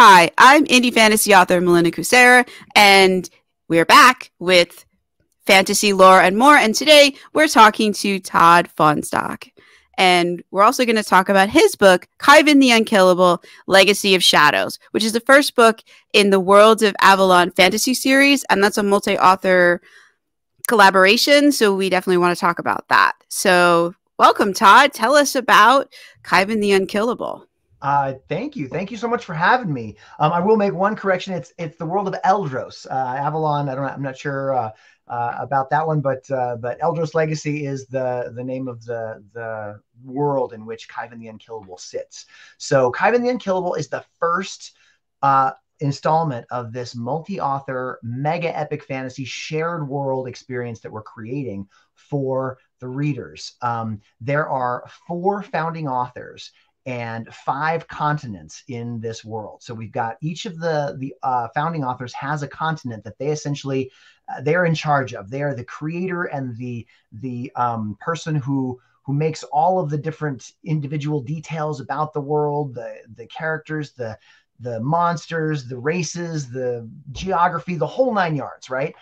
Hi, I'm indie fantasy author Melinda Kucsera, and we're back with fantasy lore and more. And today we're talking to Todd Fahnestock. And we're also going to talk about his book, Khyven the Unkillable Legacy of Shadows, which is the first book in the Worlds of Avalon fantasy series. And that's a multi author collaboration. So we definitely want to talk about that. So, welcome, Todd. Tell us about Khyven the Unkillable. Uh, thank you, thank you so much for having me. Um, I will make one correction. It's it's the world of Eldros, uh, Avalon. I don't. I'm not sure uh, uh, about that one, but uh, but Eldros Legacy is the the name of the the world in which Khyven the Unkillable sits. So Khyven the Unkillable is the first uh, installment of this multi-author mega epic fantasy shared world experience that we're creating for the readers. Um, there are four founding authors and five continents in this world. So we've got each of the the uh, founding authors has a continent that they essentially uh, they're in charge of. They are the creator and the the um, person who who makes all of the different individual details about the world, the the characters, the the monsters, the races, the geography, the whole nine yards, right?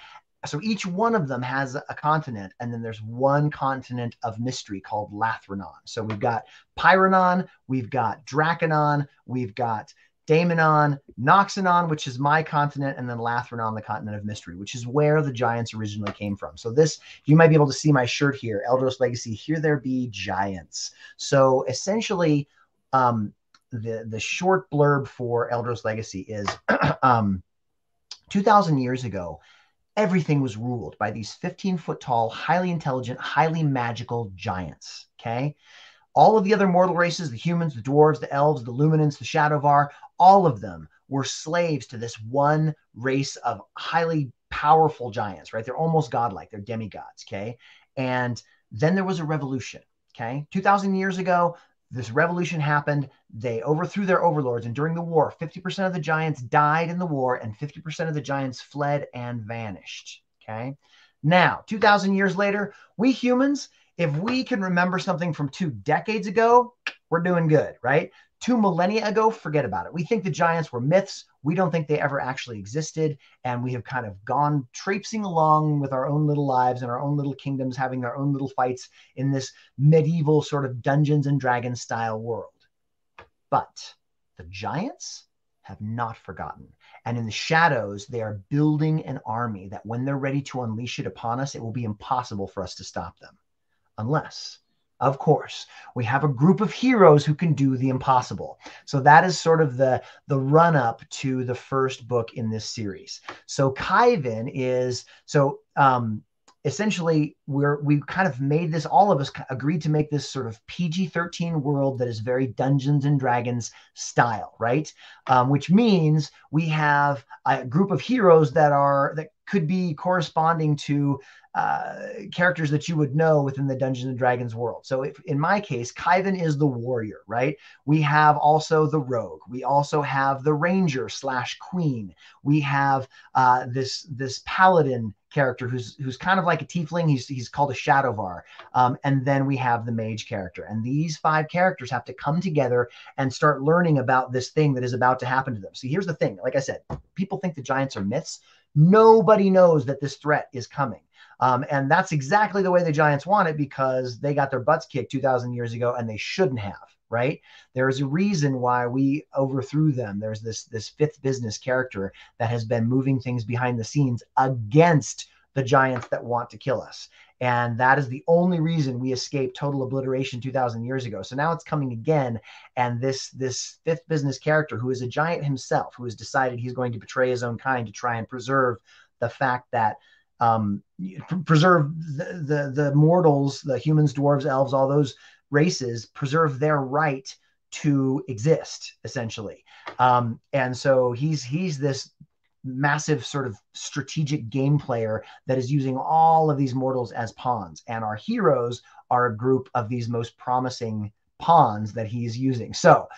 So each one of them has a continent, and then there's one continent of mystery called Lathranon. So we've got Pyranon, we've got Draconon, we've got Daemonon, Noxanon, which is my continent, and then Lathranon, the continent of mystery, which is where the giants originally came from. So this, you might be able to see my shirt here, Eldros Legacy, Here There Be Giants. So essentially, um, the, the short blurb for Eldros Legacy is um, 2,000 years ago, everything was ruled by these 15 foot tall, highly intelligent, highly magical giants. Okay. All of the other mortal races, the humans, the dwarves, the elves, the luminants, the shadowvar, all of them were slaves to this one race of highly powerful giants, right? They're almost godlike, they're demigods. Okay. And then there was a revolution. Okay. 2000 years ago, this revolution happened. They overthrew their overlords. And during the war, 50% of the giants died in the war, and 50% of the giants fled and vanished. Okay. Now, 2,000 years later, we humans, if we can remember something from two decades ago, we're doing good, right? Two millennia ago, forget about it. We think the giants were myths. We don't think they ever actually existed. And we have kind of gone traipsing along with our own little lives and our own little kingdoms, having our own little fights in this medieval sort of Dungeons and Dragons style world. But the giants have not forgotten. And in the shadows, they are building an army that when they're ready to unleash it upon us, it will be impossible for us to stop them. Unless of course we have a group of heroes who can do the impossible. So that is sort of the the run up to the first book in this series. So Khyven is so um essentially we're we've kind of made this all of us agreed to make this sort of pg-13 world that is very dungeons and dragons style right? Um, which means we have a group of heroes that are that could be corresponding to uh, characters that you would know within the Dungeons and Dragons world. So, if, in my case, Khyven is the warrior, right? We have also the rogue. We also have the ranger slash queen. We have uh, this this paladin character who's who's kind of like a tiefling. He's he's called a shadowvar. Um, and then we have the mage character. And these five characters have to come together and start learning about this thing that is about to happen to them. So here's the thing. Like I said, people think the giants are myths. Nobody knows that this threat is coming. Um, and that's exactly the way the Giants want it because they got their butts kicked 2,000 years ago and they shouldn't have. Right? There's a reason why we overthrew them. There's this this fifth business character that has been moving things behind the scenes against the giants that want to kill us. And that is the only reason we escaped total obliteration 2000 years ago. So now it's coming again. And this, this fifth business character who is a giant himself, who has decided he's going to betray his own kind to try and preserve the fact that um, preserve the, the, the mortals, the humans, dwarves, elves, all those races, preserve their right to exist, essentially. Um, and so he's he's this massive sort of strategic game player that is using all of these mortals as pawns, and our heroes are a group of these most promising pawns that he's using. So,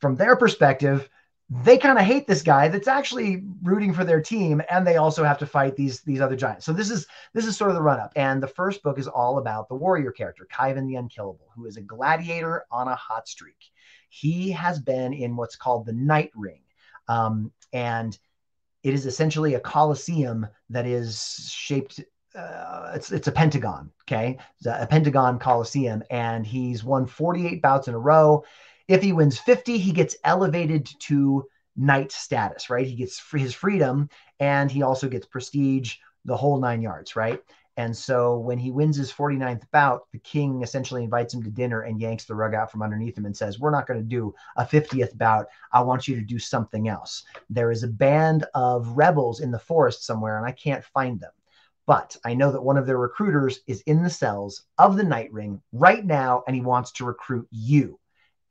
from their perspective, they kind of hate this guy that's actually rooting for their team and they also have to fight these these other giants. So this is this is sort of the run up and the first book is all about the warrior character Khyven the unkillable who is a gladiator on a hot streak. He has been in what's called the night ring Um, and it is essentially a coliseum that is shaped uh, it's it's a pentagon, okay, it's a, a pentagon coliseum, and he's won 48 bouts in a row. If he wins 50, he gets elevated to knight status, right? He gets his freedom, and he also gets prestige, the whole nine yards, right? And so when he wins his 49th bout, the king essentially invites him to dinner and yanks the rug out from underneath him and says, We're not going to do a 50th bout. I want you to do something else. There is a band of rebels in the forest somewhere, and I can't find them. But I know that one of their recruiters is in the cells of the Night Ring right now, and he wants to recruit you.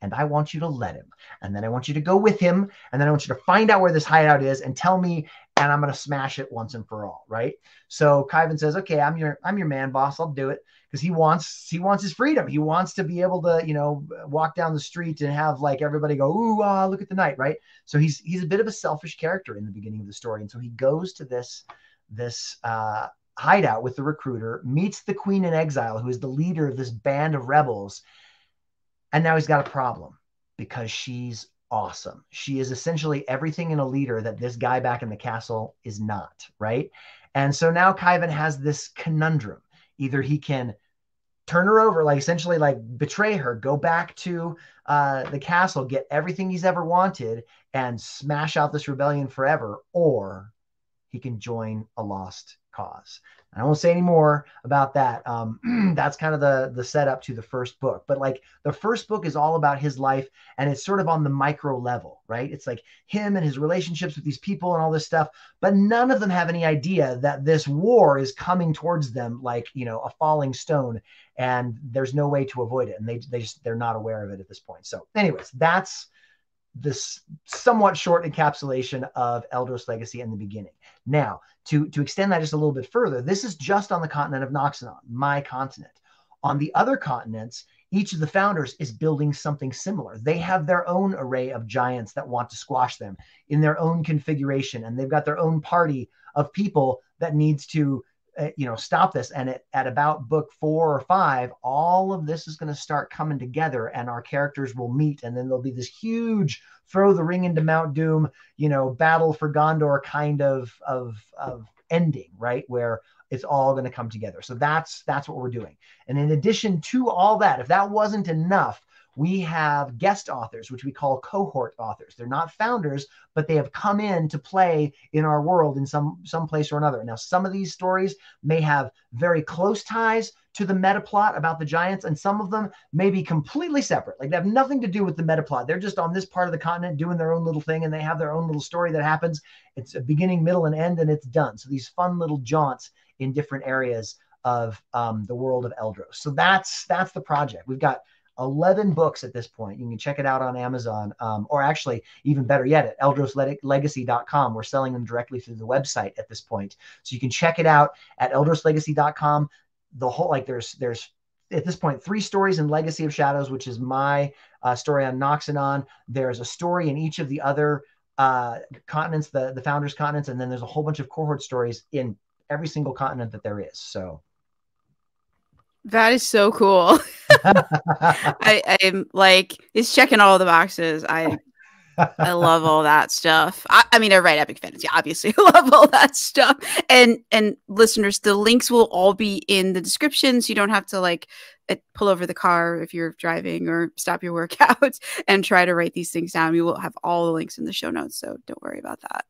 And I want you to let him. And then I want you to go with him. And then I want you to find out where this hideout is and tell me and I'm going to smash it once and for all, right? So Khyven says, "Okay, I'm your I'm your man, boss. I'll do it." Because he wants he wants his freedom. He wants to be able to, you know, walk down the street and have like everybody go, "Ooh, ah, look at the knight," right? So he's he's a bit of a selfish character in the beginning of the story, and so he goes to this this uh, hideout with the recruiter, meets the queen in exile, who is the leader of this band of rebels, and now he's got a problem because she's awesome. She is essentially everything in a leader that this guy back in the castle is not, right? And so now Khyven has this conundrum. Either he can turn her over, like essentially like betray her, go back to uh, the castle, get everything he's ever wanted, and smash out this rebellion forever, or he can join a lost cause. I won't say any more about that. Um, that's kind of the the setup to the first book. But like the first book is all about his life, and it's sort of on the micro level, right? It's like him and his relationships with these people and all this stuff. But none of them have any idea that this war is coming towards them like you know a falling stone, and there's no way to avoid it. And they they just they're not aware of it at this point. So, anyways, that's this somewhat short encapsulation of Eldros Legacy in the beginning. Now, to, to extend that just a little bit further, this is just on the continent of Noxanon, my continent. On the other continents, each of the founders is building something similar. They have their own array of giants that want to squash them in their own configuration, and they've got their own party of people that needs to uh, you know stop this and at, at about book four or five all of this is going to start coming together and our characters will meet and then there'll be this huge throw the ring into mount doom you know battle for gondor kind of of of ending right? Where it's all going to come together. So that's that's what we're doing. And in addition to all that if that wasn't enough we have guest authors, which we call cohort authors. They're not founders, but they have come in to play in our world in some some place or another. Now, some of these stories may have very close ties to the meta plot about the giants, and some of them may be completely separate. Like they have nothing to do with the meta plot. They're just on this part of the continent doing their own little thing, and they have their own little story that happens. It's a beginning, middle, and end, and it's done. So these fun little jaunts in different areas of um, the world of Eldros. So that's that's the project. We've got 11 books at this point. You can check it out on Amazon, um, or actually, even better yet, at eldroslegacy.com. We're selling them directly through the website at this point. So you can check it out at eldroslegacy.com. The whole, like, there's, there's, at this point, three stories in Legacy of Shadows, which is my uh, story on Noxanon. There's a story in each of the other uh, continents, the, the founders' continents, and then there's a whole bunch of cohort stories in every single continent that there is. So, that is so cool. I, I'm like, it's checking all the boxes. I I love all that stuff. I, I, mean, I write epic fantasy. Obviously, I love all that stuff. And and listeners, the links will all be in the description, so you don't have to like uh, pull over the car if you're driving or stop your workouts and try to write these things down. We will have all the links in the show notes, so don't worry about that.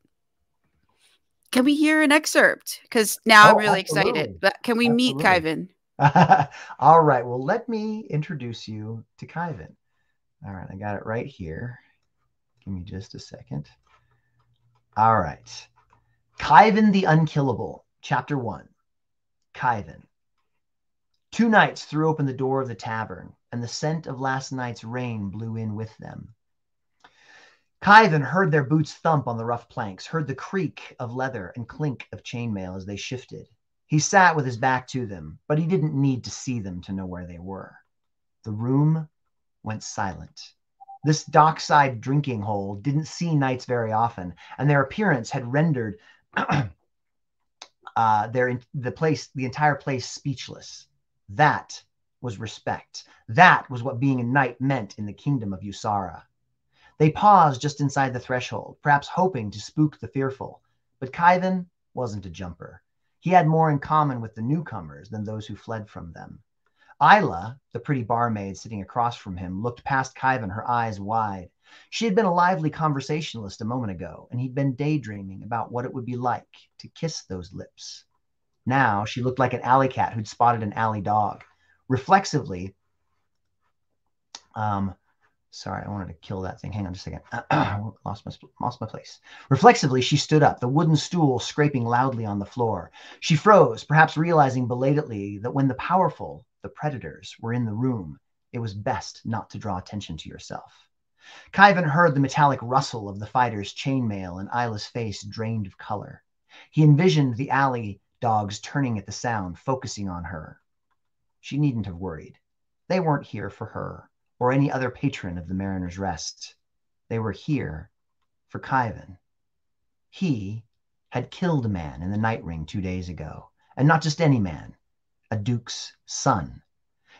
Can we hear an excerpt? Because now oh, I'm really absolutely. excited. But can we absolutely. meet Khyven? All right. Well, let me introduce you to Khyven. All right. I got it right here. Give me just a second. All right. Khyven the Unkillable, Chapter 1. Khyven. Two knights threw open the door of the tavern, and the scent of last night's rain blew in with them. Khyven heard their boots thump on the rough planks, heard the creak of leather and clink of chainmail as they shifted. He sat with his back to them, but he didn't need to see them to know where they were. The room went silent. This dockside drinking hole didn't see knights very often, and their appearance had rendered uh, their the place, the entire place, speechless. That was respect. That was what being a knight meant in the kingdom of Usara. They paused just inside the threshold, perhaps hoping to spook the fearful. But Khyven wasn't a jumper. He had more in common with the newcomers than those who fled from them. Isla, the pretty barmaid sitting across from him, looked past Khyven, her eyes wide. She had been a lively conversationalist a moment ago, and he'd been daydreaming about what it would be like to kiss those lips. Now she looked like an alley cat who'd spotted an alley dog. Reflexively, um, sorry, I wanted to kill that thing. Hang on just a second. lost my lost my place. Reflexively, she stood up, the wooden stool scraping loudly on the floor. She froze, perhaps realizing belatedly that when the powerful, the predators, were in the room, it was best not to draw attention to yourself. Khyven heard the metallic rustle of the fighter's chainmail and Isla's face drained of color. He envisioned the alley dogs turning at the sound, focusing on her. She needn't have worried. They weren't here for her or any other patron of the Mariner's Rest. They were here for Khyven. He had killed a man in the night ring two days ago, and not just any man, a duke's son.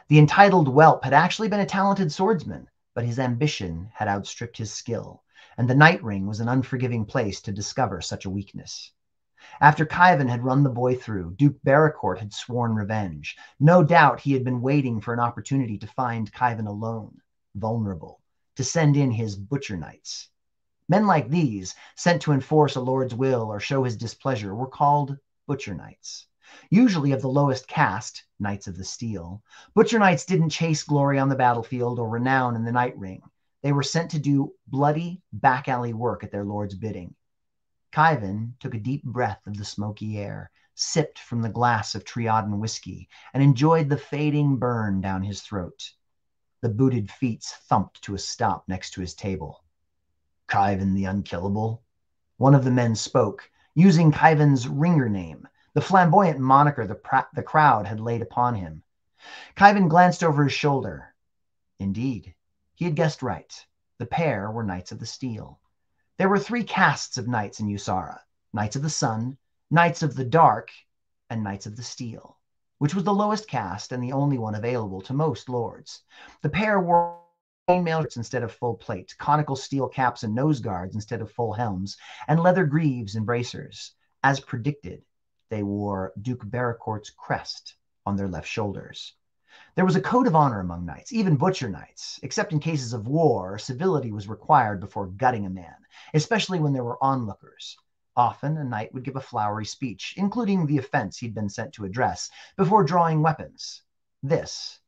The entitled whelp had actually been a talented swordsman, but his ambition had outstripped his skill, and the night ring was an unforgiving place to discover such a weakness. After Khyven had run the boy through, Duke Berecourt had sworn revenge. No doubt he had been waiting for an opportunity to find Khyven alone, vulnerable, to send in his butcher knights. Men like these, sent to enforce a lord's will or show his displeasure, were called butcher knights. Usually of the lowest caste, Knights of the Steel, butcher knights didn't chase glory on the battlefield or renown in the night ring. They were sent to do bloody back alley work at their lord's bidding. Khyven took a deep breath of the smoky air, sipped from the glass of Triaden whiskey, and enjoyed the fading burn down his throat. The booted feet thumped to a stop next to his table. Khyven the Unkillable? One of the men spoke, using Khyven's ringer name, the flamboyant moniker the, the crowd had laid upon him. Khyven glanced over his shoulder. Indeed, he had guessed right. The pair were Knights of the Steel. There were three castes of knights in Usara Knights of the Sun, Knights of the Dark, and Knights of the Steel, which was the lowest caste and the only one available to most lords. The pair wore chainmail instead of full plate, conical steel caps and nose guards instead of full helms, and leather greaves and bracers. As predicted, they wore Duke Berecourt's crest on their left shoulders. There was a code of honor among knights, even butcher knights. Except in cases of war, civility was required before gutting a man, especially when there were onlookers. Often a knight would give a flowery speech, including the offense he'd been sent to address, before drawing weapons. This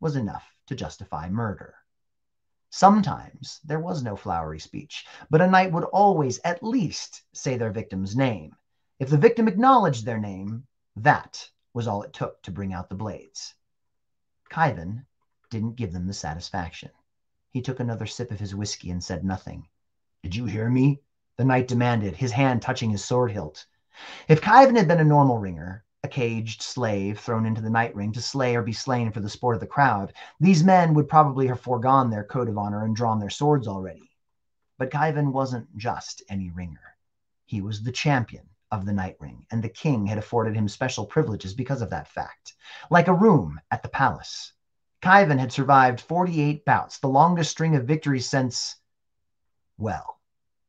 was enough to justify murder. Sometimes there was no flowery speech, but a knight would always at least say their victim's name. If the victim acknowledged their name, that was all it took to bring out the blades. Khyven didn't give them the satisfaction. He took another sip of his whiskey and said nothing. Did you hear me? The knight demanded, his hand touching his sword hilt. If Khyven had been a normal ringer, a caged slave thrown into the night ring to slay or be slain for the sport of the crowd, these men would probably have foregone their code of honor and drawn their swords already. But Khyven wasn't just any ringer. He was the champion of the night ring, and the king had afforded him special privileges because of that fact, like a room at the palace. Khyven had survived 48 bouts, the longest string of victories since, well,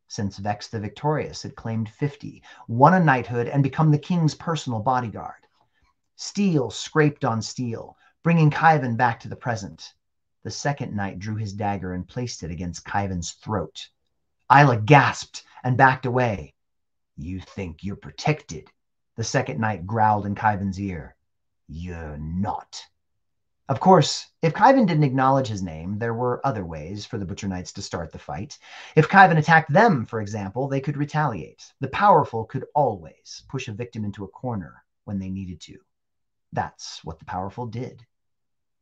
since Vex the Victorious had claimed 50, won a knighthood, and become the king's personal bodyguard. Steel scraped on steel, bringing Khyven back to the present. The second knight drew his dagger and placed it against Khyven's throat. Isla gasped and backed away. You think you're protected, the second knight growled in Khyven's ear. You're not. Of course, if Khyven didn't acknowledge his name, there were other ways for the Butcher Knights to start the fight. If Khyven attacked them, for example, they could retaliate. The powerful could always push a victim into a corner when they needed to. That's what the powerful did.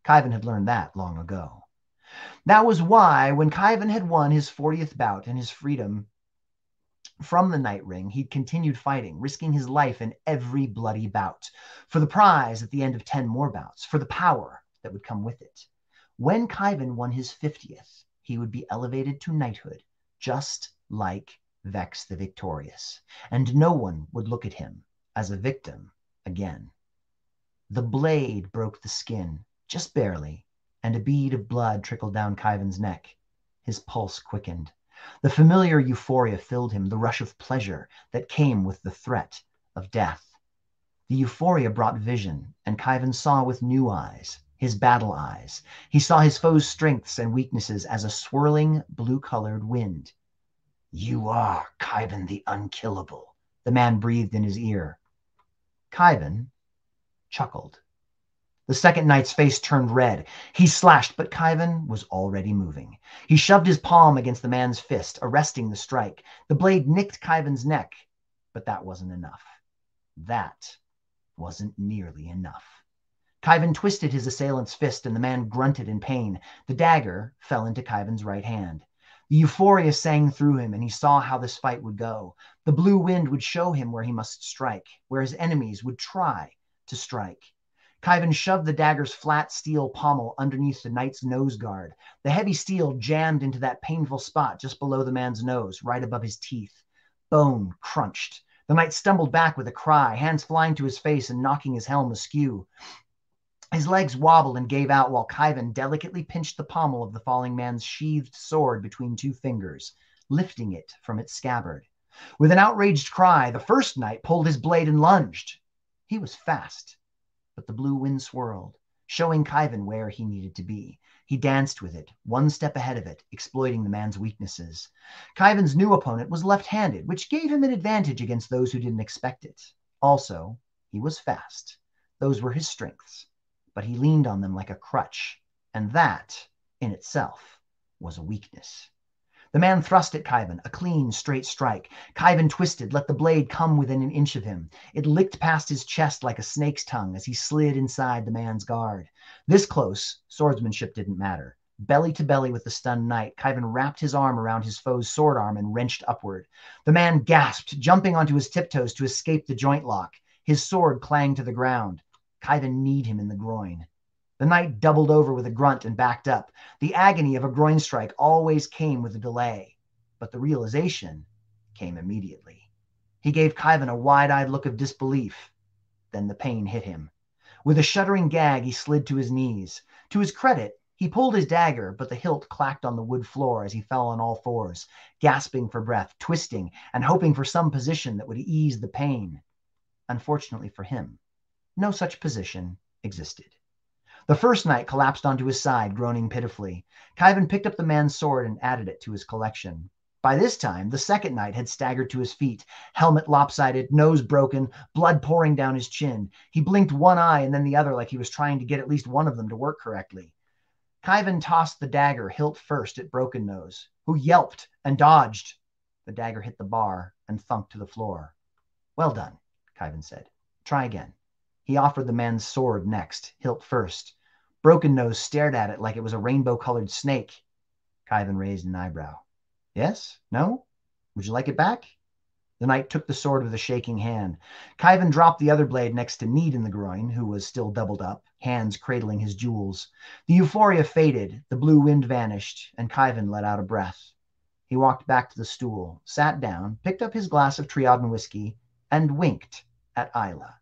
Khyven had learned that long ago. That was why, when Khyven had won his 40th bout and his freedom from the night ring, he'd continued fighting, risking his life in every bloody bout, for the prize at the end of 10 more bouts, for the power that would come with it. When Khyven won his 50th, he would be elevated to knighthood, just like Vex the Victorious, and no one would look at him as a victim again. The blade broke the skin, just barely, and a bead of blood trickled down Khyven's neck. His pulse quickened. The familiar euphoria filled him, the rush of pleasure that came with the threat of death. The euphoria brought vision, and Khyven saw with new eyes, his battle eyes. He saw his foe's strengths and weaknesses as a swirling, blue colored wind. You are Khyven the Unkillable, the man breathed in his ear. Khyven chuckled. The second knight's face turned red. He slashed, but Khyven was already moving. He shoved his palm against the man's fist, arresting the strike. The blade nicked Khyven's neck, but that wasn't enough. That wasn't nearly enough. Khyven twisted his assailant's fist, and the man grunted in pain. The dagger fell into Khyven's right hand. The euphoria sang through him, and he saw how this fight would go. The blue wind would show him where he must strike, where his enemies would try to strike. Khyven shoved the dagger's flat steel pommel underneath the knight's nose guard. The heavy steel jammed into that painful spot just below the man's nose, right above his teeth. Bone crunched. The knight stumbled back with a cry, hands flying to his face and knocking his helm askew. His legs wobbled and gave out while Khyven delicately pinched the pommel of the falling man's sheathed sword between two fingers, lifting it from its scabbard. With an outraged cry, the first knight pulled his blade and lunged. He was fast but the blue wind swirled, showing Khyven where he needed to be. He danced with it, one step ahead of it, exploiting the man's weaknesses. Khyven's new opponent was left handed, which gave him an advantage against those who didn't expect it. Also, he was fast. Those were his strengths, but he leaned on them like a crutch, and that, in itself, was a weakness. The man thrust at Khyven, a clean, straight strike. Khyven twisted, let the blade come within an inch of him. It licked past his chest like a snake's tongue as he slid inside the man's guard. This close, swordsmanship didn't matter. Belly to belly with the stunned knight, Khyven wrapped his arm around his foe's sword arm and wrenched upward. The man gasped, jumping onto his tiptoes to escape the joint lock. His sword clanged to the ground. Khyven kneed him in the groin. The knight doubled over with a grunt and backed up. The agony of a groin strike always came with a delay, but the realization came immediately. He gave Khyven a wide eyed look of disbelief. Then the pain hit him. With a shuddering gag, he slid to his knees. To his credit, he pulled his dagger, but the hilt clacked on the wood floor as he fell on all fours, gasping for breath, twisting, and hoping for some position that would ease the pain. Unfortunately for him, no such position existed. The first knight collapsed onto his side, groaning pitifully. Khyven picked up the man's sword and added it to his collection. By this time, the second knight had staggered to his feet, helmet lopsided, nose broken, blood pouring down his chin. He blinked one eye and then the other like he was trying to get at least one of them to work correctly. Khyven tossed the dagger hilt first at Broken Nose, who yelped and dodged. The dagger hit the bar and thunked to the floor. Well done, Khyven said. Try again. He offered the man's sword next, hilt first. Broken Nose stared at it like it was a rainbow colored snake. Khyven raised an eyebrow. Yes? No? Would you like it back? The knight took the sword with a shaking hand. Khyven dropped the other blade next to Kneed in the groin, who was still doubled up, hands cradling his jewels. The euphoria faded, the blue wind vanished, and Khyven let out a breath. He walked back to the stool, sat down, picked up his glass of Triaden whiskey, and winked at Isla.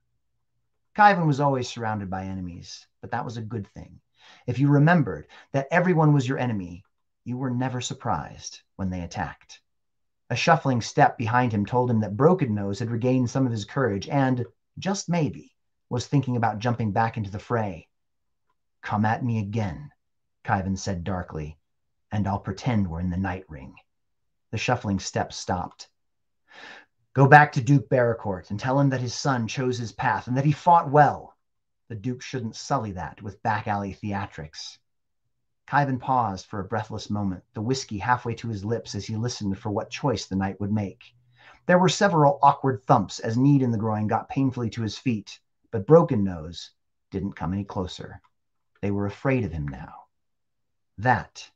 Khyven was always surrounded by enemies, but that was a good thing. If you remembered that everyone was your enemy, you were never surprised when they attacked. A shuffling step behind him told him that Broken Nose had regained some of his courage and, just maybe, was thinking about jumping back into the fray. Come at me again, Khyven said darkly, and I'll pretend we're in the night ring. The shuffling steps stopped. Go back to Duke Berecourt and tell him that his son chose his path and that he fought well. The Duke shouldn't sully that with back alley theatrics. Khyven paused for a breathless moment, the whiskey halfway to his lips as he listened for what choice the knight would make. There were several awkward thumps as Kneed in the groin got painfully to his feet, but Broken Nose didn't come any closer. They were afraid of him now. That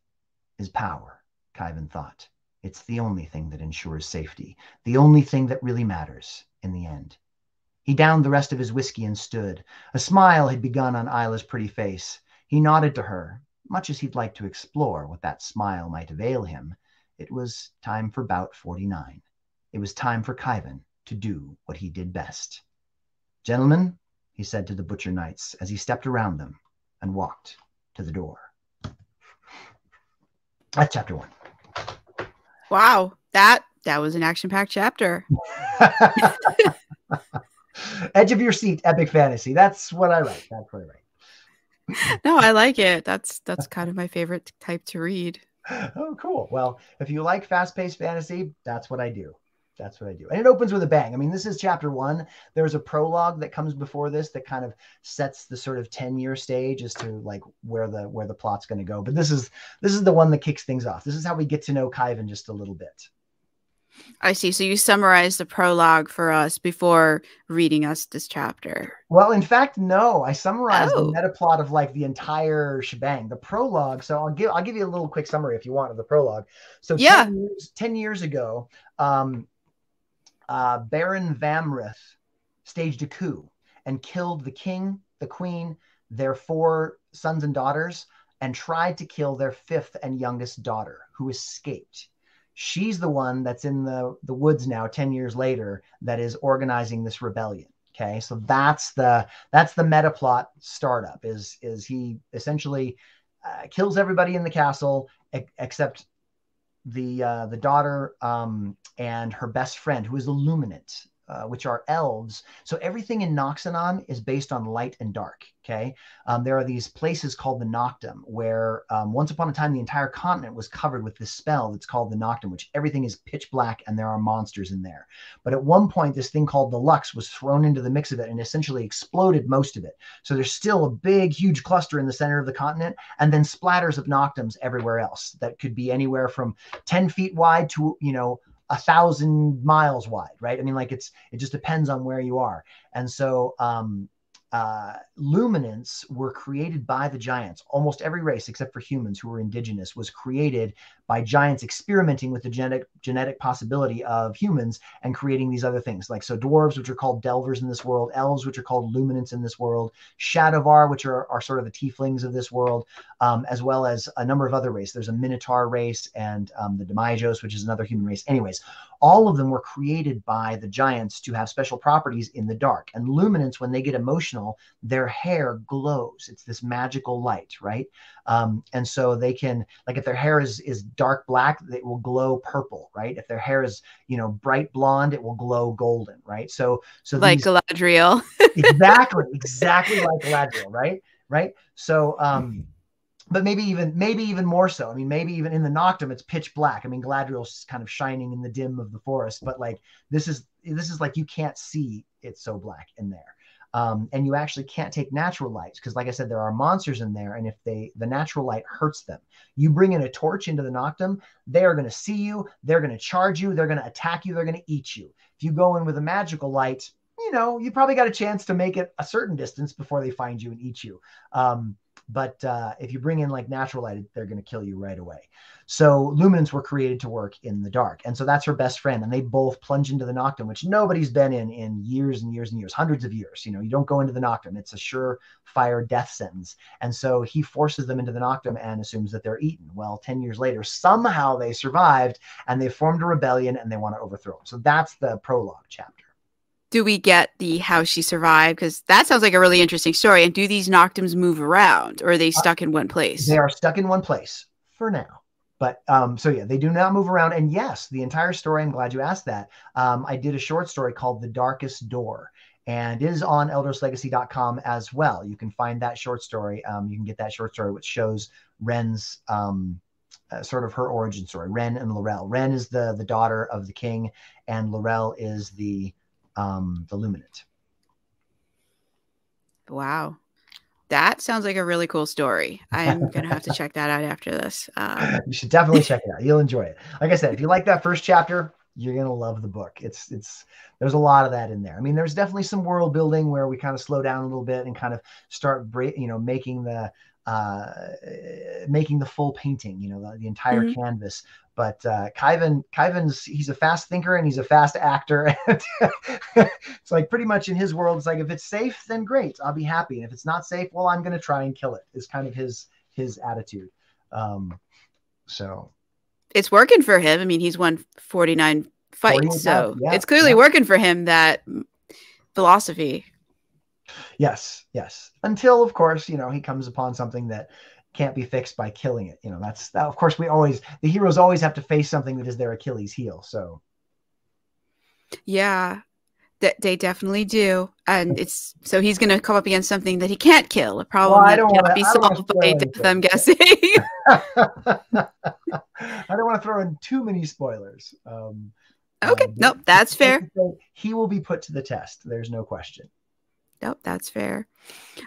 is power, Khyven thought. It's the only thing that ensures safety, the only thing that really matters in the end. He downed the rest of his whiskey and stood. A smile had begun on Isla's pretty face. He nodded to her, much as he'd like to explore what that smile might avail him. It was time for bout 49. It was time for Khyven to do what he did best. Gentlemen, he said to the butcher knights as he stepped around them and walked to the door. That's chapter one. Wow, that that was an action-packed chapter. Edge of your seat, epic fantasy. That's what I write. That's what I write. no, I like it. That's that's kind of my favorite type to read. Oh, cool. Well, if you like fast-paced fantasy, that's what I do. That's what I do. And it opens with a bang. I mean, this is chapter one. There's a prologue that comes before this that kind of sets the sort of 10 year stage as to like where the where the plot's going to go. But this is this is the one that kicks things off. This is how we get to know Khyven just a little bit. I see. So you summarized the prologue for us before reading us this chapter. Well, in fact, no. I summarized oh. the meta plot of like the entire shebang. The prologue. So I'll give I'll give you a little quick summary if you want of the prologue. So yeah, 10 years, 10 years ago, um, uh, Baron Vamrith staged a coup and killed the king, the queen, their four sons and daughters, and tried to kill their fifth and youngest daughter, who escaped. She's the one that's in the, the woods now, 10 years later, that is organizing this rebellion. Okay, so that's the that's the meta plot startup. Is is he essentially uh, kills everybody in the castle except the uh, the daughter um, and her best friend, who is the Luminant, uh, which are elves. So everything in Noxanon is based on light and dark. Okay. Um, there are these places called the Noktum where um, once upon a time the entire continent was covered with this spell that's called the Noktum, which everything is pitch black and there are monsters in there. But at one point, this thing called the Lux was thrown into the mix of it and essentially exploded most of it. So there's still a big, huge cluster in the center of the continent and then splatters of Noktums everywhere else that could be anywhere from 10 feet wide to, you know, a thousand miles wide, right? I mean, like it's it just depends on where you are. And so um, uh, luminants were created by the giants. Almost every race, except for humans who were indigenous, was created by giants experimenting with the genetic genetic possibility of humans and creating these other things. Like so, dwarves, which are called delvers in this world, elves, which are called luminants in this world, shadowvar, which are, are sort of the tieflings of this world, um, as well as a number of other races. There's a minotaur race and um, the Demaios, which is another human race. Anyways, all of them were created by the giants to have special properties in the dark. And luminants, when they get emotional, their hair glows. It's this magical light, right? Um, and so they can, like, if their hair is is dark black, it will glow purple, right? If their hair is, you know, bright blonde, it will glow golden, right? So, so like these, Galadriel. exactly, exactly like Galadriel, right? Right. So, um, but maybe even maybe even more so. I mean, maybe even in the Noktum, it's pitch black. I mean, Galadriel's kind of shining in the dim of the forest, but like this is this is like you can't see it's so black in there. Um, and you actually can't take natural lights because, like I said, there are monsters in there, and if they the natural light hurts them, you bring in a torch into the Noktum, they are going to see you, they're going to charge you, they're going to attack you, they're going to eat you. If you go in with a magical light, you know you probably got a chance to make it a certain distance before they find you and eat you. Um, but uh, if you bring in like natural light, they're going to kill you right away. So luminants were created to work in the dark, and so that's her best friend, and they both plunge into the Noktum, which nobody's been in in years and years and years, hundreds of years. You know, you don't go into the Noktum; it's a surefire death sentence. And so he forces them into the Noktum and assumes that they're eaten. Well, ten years later, somehow they survived, and they formed a rebellion, and they want to overthrow him. So that's the prologue chapter do we get the how she survived? Because that sounds like a really interesting story. And do these Noktums move around or are they uh, stuck uh, in one place? They are stuck in one place for now. But um, so yeah, they do not move around. And yes, the entire story, I'm glad you asked that. Um, I did a short story called The Darkest Door and is on eldroslegacy.com as well. You can find that short story. Um, you can get that short story, which shows Ren's um, uh, sort of her origin story. Ren and Lorelle. Ren is the the daughter of the king, and Lorelle is the um, the Luminant. Wow. That sounds like a really cool story. I'm going to have to check that out after this. Um, you should definitely check it out. You'll enjoy it. Like I said, if you like that first chapter, you're going to love the book. It's, it's, there's a lot of that in there. I mean, there's definitely some world building where we kind of slow down a little bit and kind of start, you know, making the, uh, making the full painting, you know, the, the entire mm-hmm. canvas. But uh, Khyven, Khyven's he's a fast thinker and he's a fast actor. it's like pretty much in his world, it's like if it's safe, then great, I'll be happy. And if it's not safe, well, I'm going to try and kill it. Is kind of his his attitude. Um, so it's working for him. I mean, he's won 49 fights, so yeah, it's clearly yeah. working for him. That philosophy. Yes, yes. Until, of course, you know, he comes upon something that can't be fixed by killing it. You know, that's that, of course we always the heroes always have to face something that is their Achilles heel. So yeah, that they definitely do, and it's so he's going to come up against something that he can't kill, a problem well, that can't wanna, be solved by death. I'm guessing. I don't want to throw in too many spoilers. Um, okay, um, nope, that's fair. He will be put to the test. There's no question. Nope, that's fair.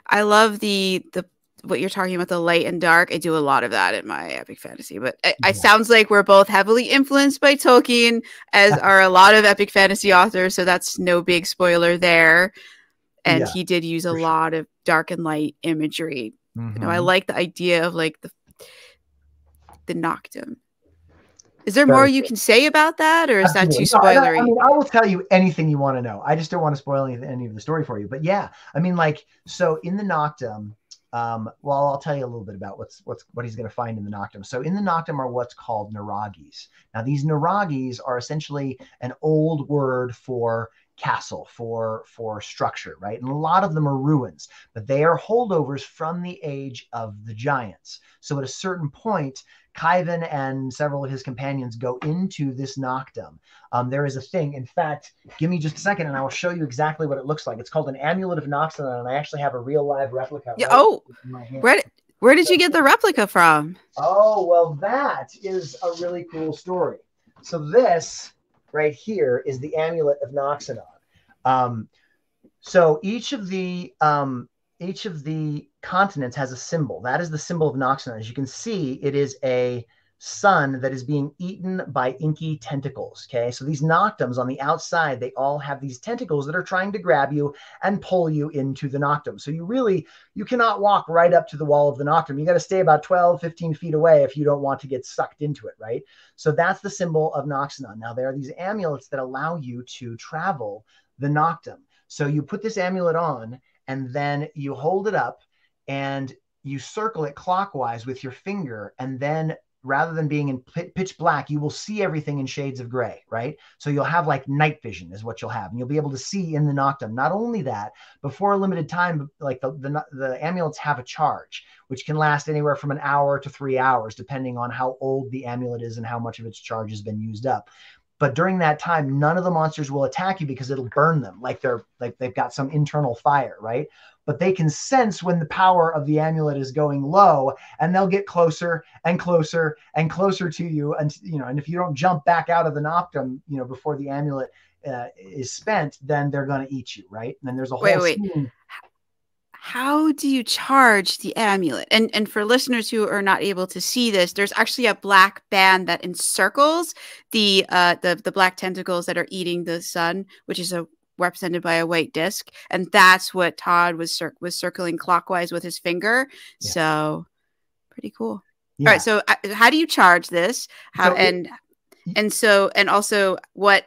I love the the what you're talking about the light and dark. I do a lot of that in my epic fantasy, but it, yeah. it sounds like we're both heavily influenced by Tolkien, as are a lot of epic fantasy authors. So that's no big spoiler there. And yeah, he did use a lot of dark and light imagery. Mm-hmm. You know, I mm-hmm. like the idea of like the the Noktum. Is there more you can say about that, or is Absolutely. that too spoilery? No, I, mean, I will tell you anything you want to know. I just don't want to spoil any, any of the story for you. But yeah, I mean, like, so in the Noktum, um, well, I'll tell you a little bit about what's what's what he's going to find in the Noktum. So in the Noktum are what's called Naragis. Now these Naragis are essentially an old word for castle for for structure right and a lot of them are ruins but they are holdovers from the age of the giants so at a certain point Khyven and several of his companions go into this Noktum. Um, there is a thing. In fact, give me just a second, and I will show you exactly what it looks like. It's called an amulet of Noxanon, and I actually have a real live replica. Yeah. Right oh, where did, where did you get the replica from? Oh, well, that is a really cool story. So this right here is the amulet of Noxanon. Um, so each of the um, each of the continents has a symbol. That is the symbol of Noxanon. As you can see, it is a sun that is being eaten by inky tentacles. Okay, so these noktums on the outside, they all have these tentacles that are trying to grab you and pull you into the noktum. So you really, you cannot walk right up to the wall of the noktum. You got to stay about 12, 15 feet away if you don't want to get sucked into it, right? So that's the symbol of Noxanon. Now there are these amulets that allow you to travel the noktum. So you put this amulet on and then you hold it up and you circle it clockwise with your finger. And then rather than being in pitch black you will see everything in shades of gray right? So you'll have like night vision is what you'll have. And you'll be able to see in the noktum. Not only that but for a limited time like the, the, the amulets have a charge which can last anywhere from an hour to three hours depending on how old the amulet is and how much of its charge has been used up but during that time none of the monsters will attack you because it'll burn them like they're like they've got some internal fire right but they can sense when the power of the amulet is going low and they'll get closer and closer and closer to you and you know and if you don't jump back out of the noktum you know before the amulet uh, is spent then they're going to eat you right and then there's a whole wait, wait. How do you charge the amulet and and for listeners who are not able to see this there's actually a black band that encircles the uh the the black tentacles that are eating the sun which is a represented by a white disc, and that's what Todd was cir- was circling clockwise with his finger. Yeah. So pretty cool. Yeah. All right, so uh, how do you charge this? How so and and so and also what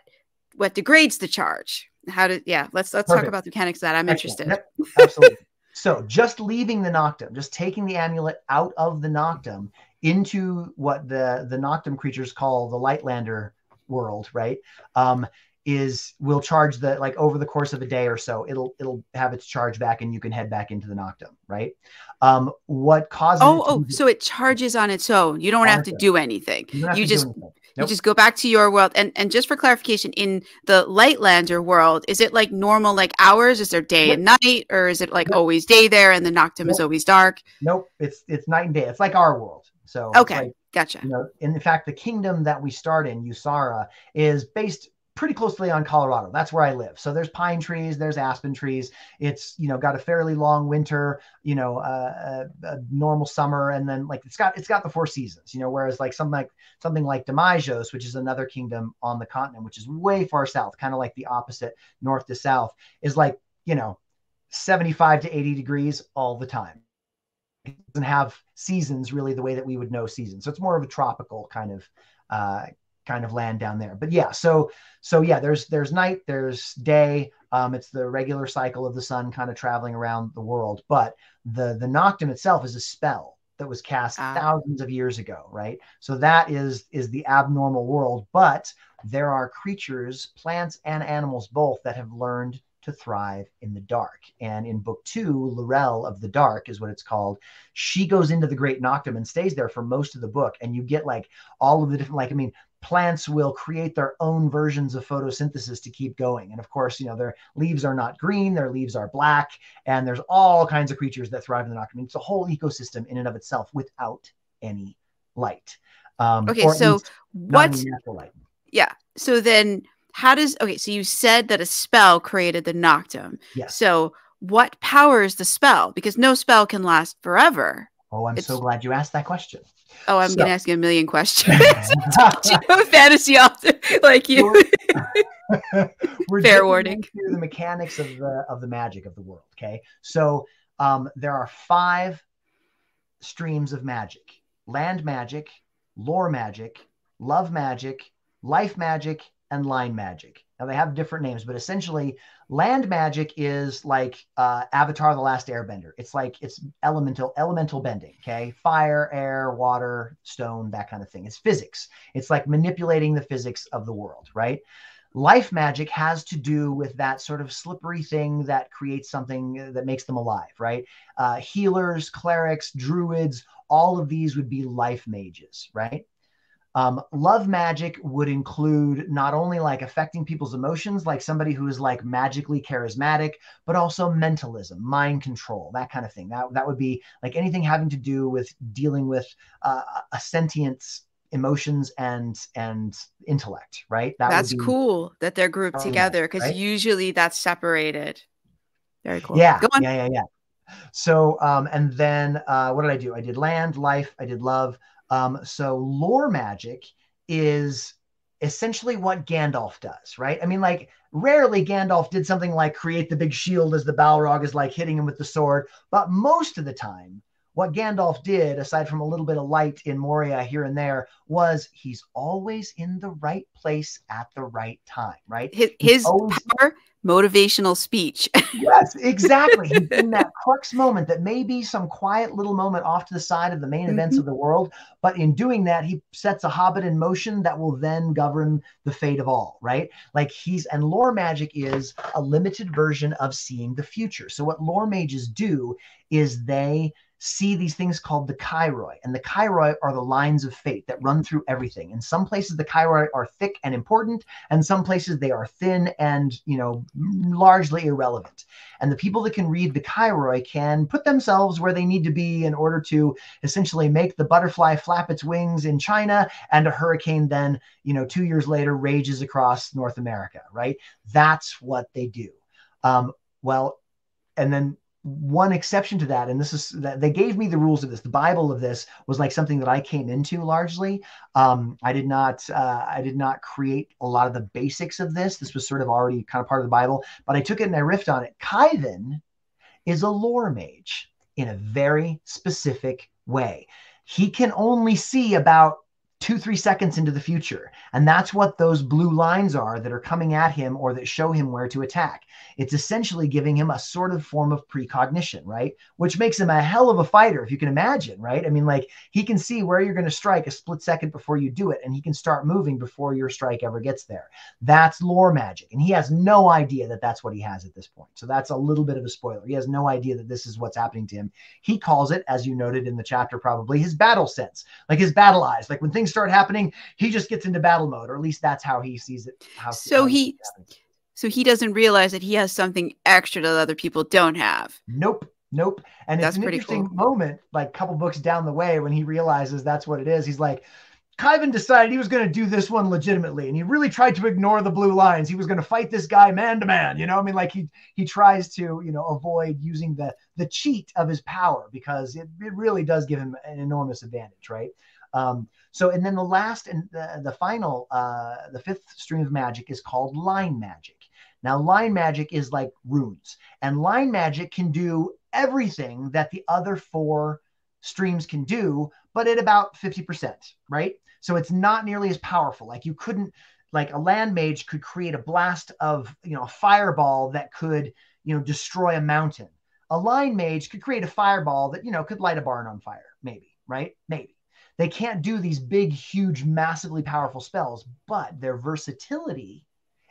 what degrades the charge? How to yeah? Let's let's Perfect. talk about the mechanics of that. I'm Excellent. interested. Yep. Absolutely. So just leaving the noktum, just taking the amulet out of the noktum into what the the noktum creatures call the Lightlander world, right? Um, is will charge the like over the course of a day or so it'll it'll have its charge back and you can head back into the noktum right? Um what causes oh oh so it charges on its own. You don't have to do anything. You, you just nope. you just go back to your world. And and just for clarification in the lightlander world is it like normal like hours? Is there day and night? Or is it like always day there and the noktum is always dark? Nope. It's it's night and day. It's like our world. So okay. like, Gotcha. You know, in fact, the kingdom that we start in, Usara, is based pretty closely on Colorado. That's where I live. So there's pine trees, there's aspen trees. It's you know got a fairly long winter, you know, uh, a, a, normal summer, and then like it's got it's got the four seasons. You know, whereas like something like something like Demajos, which is another kingdom on the continent, which is way far south, kind of like the opposite, north to south, is like you know, 75 to 80 degrees all the time. It doesn't have seasons really the way that we would know seasons. So it's more of a tropical kind of uh, kind of land down there. But yeah, so so yeah, there's there's night, there's day. Um, it's the regular cycle of the sun kind of traveling around the world. But the the Noktum itself is a spell that was cast ah. thousands of years ago, right? So that is is the abnormal world. But there are creatures, plants and animals both, that have learned to thrive in the dark. And in book two, Lorelle of the Dark is what it's called. She goes into the Great Noktum and stays there for most of the book. And you get like all of the different, like, I mean, plants will create their own versions of photosynthesis to keep going. And of course, you know, their leaves are not green, their leaves are black, and there's all kinds of creatures that thrive in the mean, it's a whole ecosystem in and of itself without any light. Um, okay, so what? Yeah. So then, how does okay? So you said that a spell created the noktum. Yes. So what powers the spell? Because no spell can last forever. Oh, I'm it's... so glad you asked that question. Oh, I'm so, going to ask you a million questions. a fantasy author like you. We're Fair warning. Through the mechanics of the of the magic of the world. Okay, so um, there are five streams of magic: land magic, lore magic, love magic, life magic, and line magic. Now they have different names, but essentially, land magic is like uh, Avatar: The Last Airbender. It's like it's elemental elemental bending. Okay, fire, air, water, stone, that kind of thing. It's physics. It's like manipulating the physics of the world, right? Life magic has to do with that sort of slippery thing that creates something that makes them alive, right? Uh, healers, clerics, druids, all of these would be life mages, right? Um, love magic would include not only like affecting people's emotions, like somebody who is like magically charismatic, but also mentalism, mind control, that kind of thing. That that would be like anything having to do with dealing with uh, a sentience emotions and and intellect right? That that's be, cool that they're grouped together because right? usually that's separated. Very cool. Yeah. Yeah yeah yeah. So um and then uh what did i do? I did land life i did love um, so lore magic is essentially what Gandalf does, right? I mean, like rarely Gandalf did something like create the big shield as the Balrog is like hitting him with the sword, but most of the time, what Gandalf did, aside from a little bit of light in Moria here and there, was he's always in the right place at the right time, right? His, his always, power motivational speech. yes, exactly. He's in that crux moment that may be some quiet little moment off to the side of the main events mm-hmm. of the world. But in doing that, he sets a hobbit in motion that will then govern the fate of all, right? Like he's, and lore magic is a limited version of seeing the future. So what lore mages do is they see these things called the chiroi. And the chiroi are the lines of fate that run through everything. In some places, the chiroi are thick and important, and some places they are thin and, you know, largely irrelevant. And the people that can read the chiroi can put themselves where they need to be in order to essentially make the butterfly flap its wings in China and a hurricane then, you know, two years later rages across North America, right? That's what they do. Um, well, and then one exception to that, and this is that they gave me the rules of this. The Bible of this was like something that I came into largely. Um, I did not, uh, I did not create a lot of the basics of this. This was sort of already kind of part of the Bible, but I took it and I riffed on it. Khyven is a lore mage in a very specific way. He can only see about two, three seconds into the future. And that's what those blue lines are that are coming at him or that show him where to attack. It's essentially giving him a sort of form of precognition, right? Which makes him a hell of a fighter, if you can imagine, right? I mean, like he can see where you're going to strike a split second before you do it, and he can start moving before your strike ever gets there. That's lore magic. And he has no idea that that's what he has at this point. So that's a little bit of a spoiler. He has no idea that this is what's happening to him. He calls it, as you noted in the chapter, probably his battle sense, like his battle eyes. Like when things start happening, he just gets into battle mode, or at least that's how he sees it. How, so how he, so he doesn't realize that he has something extra that other people don't have. Nope. Nope. And that's it's an interesting cool. moment, like a couple books down the way, when he realizes that's what it is. He's like, Khyven decided he was going to do this one legitimately, and he really tried to ignore the blue lines. He was going to fight this guy man to man. You know, I mean, like he he tries to you know avoid using the the cheat of his power because it, it really does give him an enormous advantage, right? Um, so, and then the last and the, the final, uh, the fifth stream of magic is called line magic. Now, line magic is like runes, and line magic can do everything that the other four streams can do, but at about 50%, right? So it's not nearly as powerful. Like you couldn't, like a land mage could create a blast of, you know, a fireball that could, you know, destroy a mountain. A line mage could create a fireball that, you know, could light a barn on fire, maybe, right? Maybe. They can't do these big, huge, massively powerful spells, but their versatility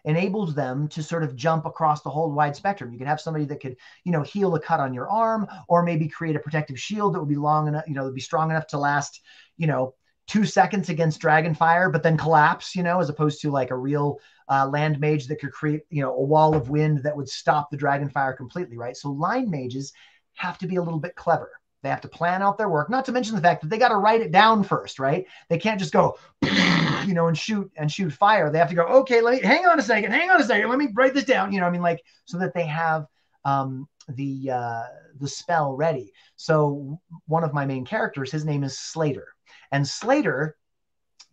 enables them to sort of jump across the whole wide spectrum. You could have somebody that could, you know, heal a cut on your arm, or maybe create a protective shield that would be long enough, you know, would be strong enough to last, you know, two seconds against dragon fire, but then collapse, you know, as opposed to like a real uh, land mage that could create, you know, a wall of wind that would stop the dragon fire completely, right? So line mages have to be a little bit clever. They have to plan out their work, not to mention the fact that they got to write it down first, right? They can't just go, you know, and shoot and shoot fire. They have to go, okay, let me hang on a second, hang on a second, let me write this down. You know, I mean, like so that they have um, the uh, the spell ready. So one of my main characters, his name is Slater, and Slater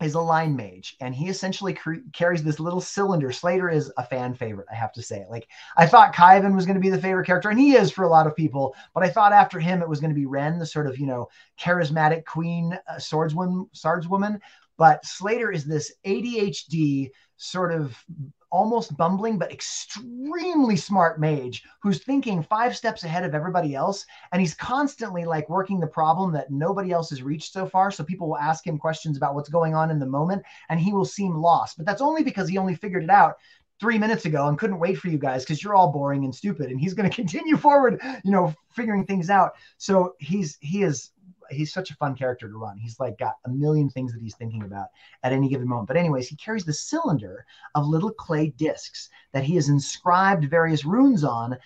is a line mage and he essentially carries this little cylinder. Slater is a fan favorite, I have to say. Like I thought Khyven was going to be the favorite character and he is for a lot of people, but I thought after him it was going to be Ren, the sort of, you know, charismatic queen uh, swordswoman, swordswoman, but Slater is this ADHD sort of almost bumbling but extremely smart mage who's thinking five steps ahead of everybody else. And he's constantly like working the problem that nobody else has reached so far. So people will ask him questions about what's going on in the moment and he will seem lost. But that's only because he only figured it out three minutes ago and couldn't wait for you guys because you're all boring and stupid and he's going to continue forward you know figuring things out. So he's he is he's such a fun character to run. He's like got a million things that he's thinking about at any given moment. But anyways, he carries the cylinder of little clay discs that he has inscribed various runes on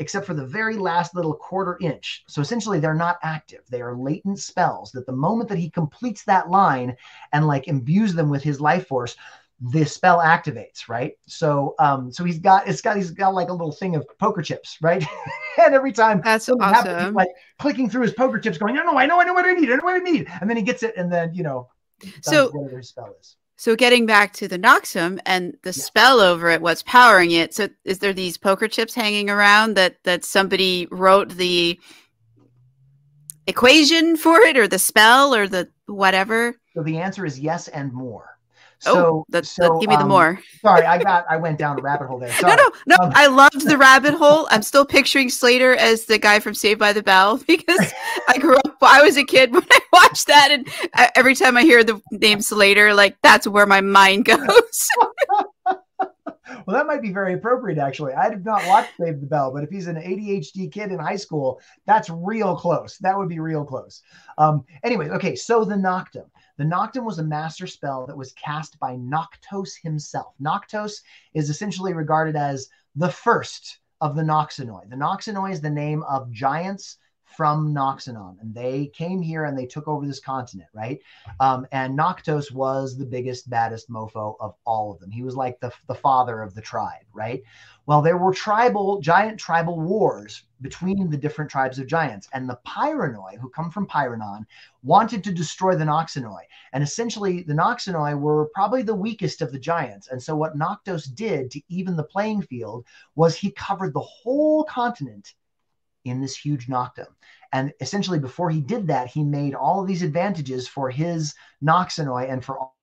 except for the very last little quarter inch. So essentially, they're not active. They are latent spells that the moment that he completes that line and like imbues them with his life force, the spell activates, right? So um so he's got it's got he's got like a little thing of poker chips, right? and every time that's awesome. Happens, like clicking through his poker chips, going, I know, I know, I know what I need, I know what I need. And then he gets it, and then you know, so whatever his spell is. So getting back to the Noktum and the spell over it, what's powering it? So is there these poker chips hanging around that that somebody wrote the equation for it or the spell or the whatever? So the answer is yes and more. Oh, so, oh, that, so, give me the um, more. sorry, I got I went down a rabbit hole there. Sorry. No, no, no. Um, I loved the rabbit hole. I'm still picturing Slater as the guy from Saved by the Bell because I grew up. I was a kid when I watched that, and every time I hear the name Slater, like that's where my mind goes. well, that might be very appropriate, actually. I did not watch Save the Bell, but if he's an ADHD kid in high school, that's real close. That would be real close. Um, anyway, okay, so the Noktum. The Noktum was a master spell that was cast by Noctos himself. Noctos is essentially regarded as the first of the Noxenoi. The Noxenoi is the name of giants from Noxanon, and they came here and they took over this continent, right? Um, and Noctos was the biggest, baddest mofo of all of them. He was like the, the father of the tribe, right? Well, there were tribal, giant tribal wars between the different tribes of giants, and the Pyranoi, who come from Pyranon, wanted to destroy the Noxenoi. And essentially, the Noxenoi were probably the weakest of the giants. And so, what Noctos did to even the playing field was he covered the whole continent in this huge Noktum. And essentially, before he did that, he made all of these advantages for his Noxenoi and for all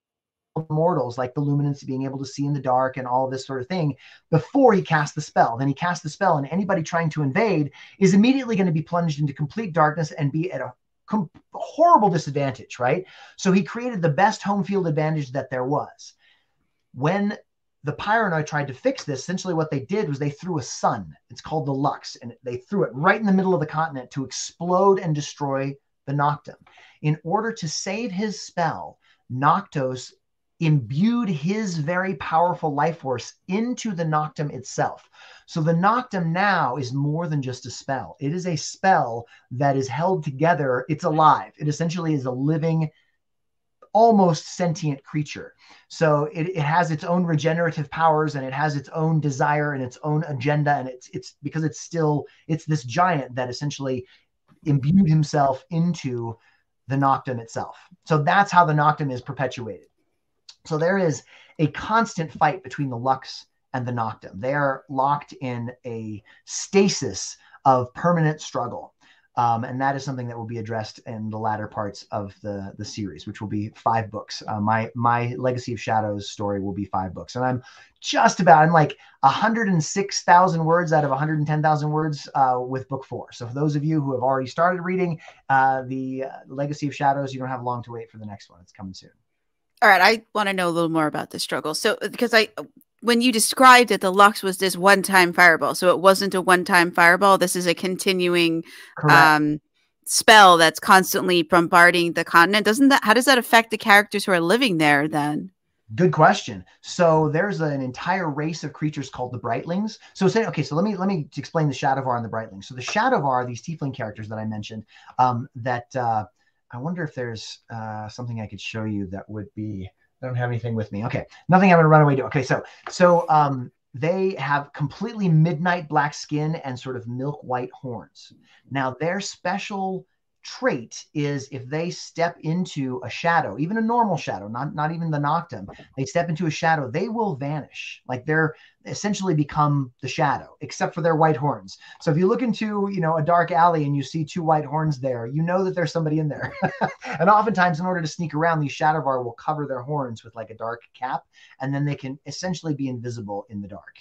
mortals, like the luminance, being able to see in the dark and all this sort of thing, before he cast the spell. Then he cast the spell, and anybody trying to invade is immediately going to be plunged into complete darkness and be at a com- horrible disadvantage, right? So he created the best home field advantage that there was. When the Pyranoi tried to fix this. Essentially, what they did was they threw a sun. It's called the Lux, and they threw it right in the middle of the continent to explode and destroy the Noktum. In order to save his spell, Noctos imbued his very powerful life force into the Noktum itself. So the Noktum now is more than just a spell. It is a spell that is held together. It's alive. It essentially is a living almost sentient creature. So it, it has its own regenerative powers and it has its own desire and its own agenda. And it's it's because it's still it's this giant that essentially imbued himself into the Noktum itself. So that's how the Noktum is perpetuated. So there is a constant fight between the Lux and the Noktum. They are locked in a stasis of permanent struggle. Um, and that is something that will be addressed in the latter parts of the the series, which will be five books. Uh, my my Legacy of Shadows story will be five books, and I'm just about I'm like 106,000 words out of 110,000 words uh, with book four. So for those of you who have already started reading uh, the uh, Legacy of Shadows, you don't have long to wait for the next one. It's coming soon. All right, I want to know a little more about the struggle. So because I when you described it, the Lux was this one-time fireball, so it wasn't a one-time fireball. This is a continuing um, spell that's constantly bombarding the continent. Doesn't that? How does that affect the characters who are living there then? Good question. So there's an entire race of creatures called the Brightlings. So say, okay, so let me let me explain the Shadowvar and the Brightlings. So the Shadowvar, these Tiefling characters that I mentioned, um, that uh, I wonder if there's uh, something I could show you that would be I don't have anything with me. Okay, nothing I'm gonna run away to. Okay, so so um, they have completely midnight black skin and sort of milk white horns. Now their special trait is if they step into a shadow, even a normal shadow, not not even the Noktum, they step into a shadow, they will vanish. Like they're essentially become the shadow, except for their white horns. So if you look into you know a dark alley and you see two white horns there, you know that there's somebody in there. and oftentimes, in order to sneak around, these Shadowvar will cover their horns with like a dark cap, and then they can essentially be invisible in the dark.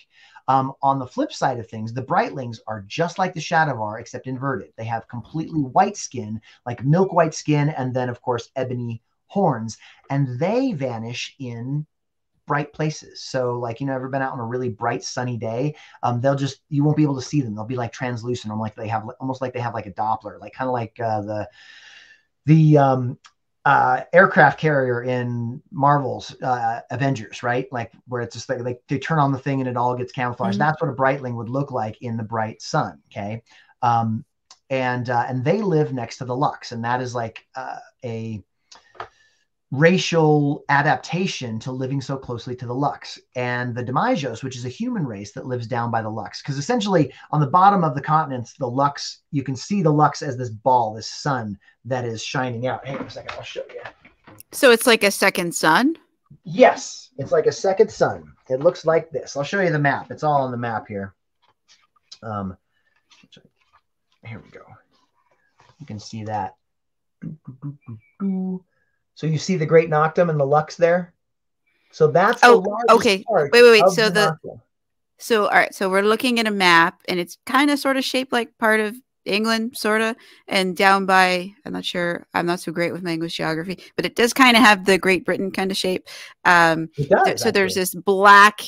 Um, on the flip side of things, the Brightlings are just like the Shadowvar, except inverted. They have completely white skin, like milk white skin, and then, of course, ebony horns, and they vanish in bright places. So, like, you know, ever been out on a really bright sunny day? Um, they'll just you won't be able to see them. They'll be like translucent, almost like they have almost like they have like a Doppler, like kind of like uh, the the um, uh, aircraft carrier in Marvel's uh, Avengers, right? Like where it's just like, like they turn on the thing and it all gets camouflaged. Mm-hmm. That's what a brightling would look like in the bright sun. Okay. Um, and uh, and they live next to the Lux, and that is like uh, a racial adaptation to living so closely to the Lux and the Demijos, which is a human race that lives down by the Lux. Because essentially, on the bottom of the continents, the Lux, you can see the Lux as this ball, this sun that is shining out. Hang on a second, I'll show you. So it's like a second sun? Yes, it's like a second sun. It looks like this. I'll show you the map. It's all on the map here. Um, here we go. You can see that. So you see the Great Noktum and the Lux there. So that's oh okay. Wait wait wait. So the, the so all right. So we're looking at a map, and it's kind of sort of shaped like part of England, sort of, and down by I'm not sure. I'm not so great with my English geography, but it does kind of have the Great Britain kind of shape. Um, it does, th- so there's this black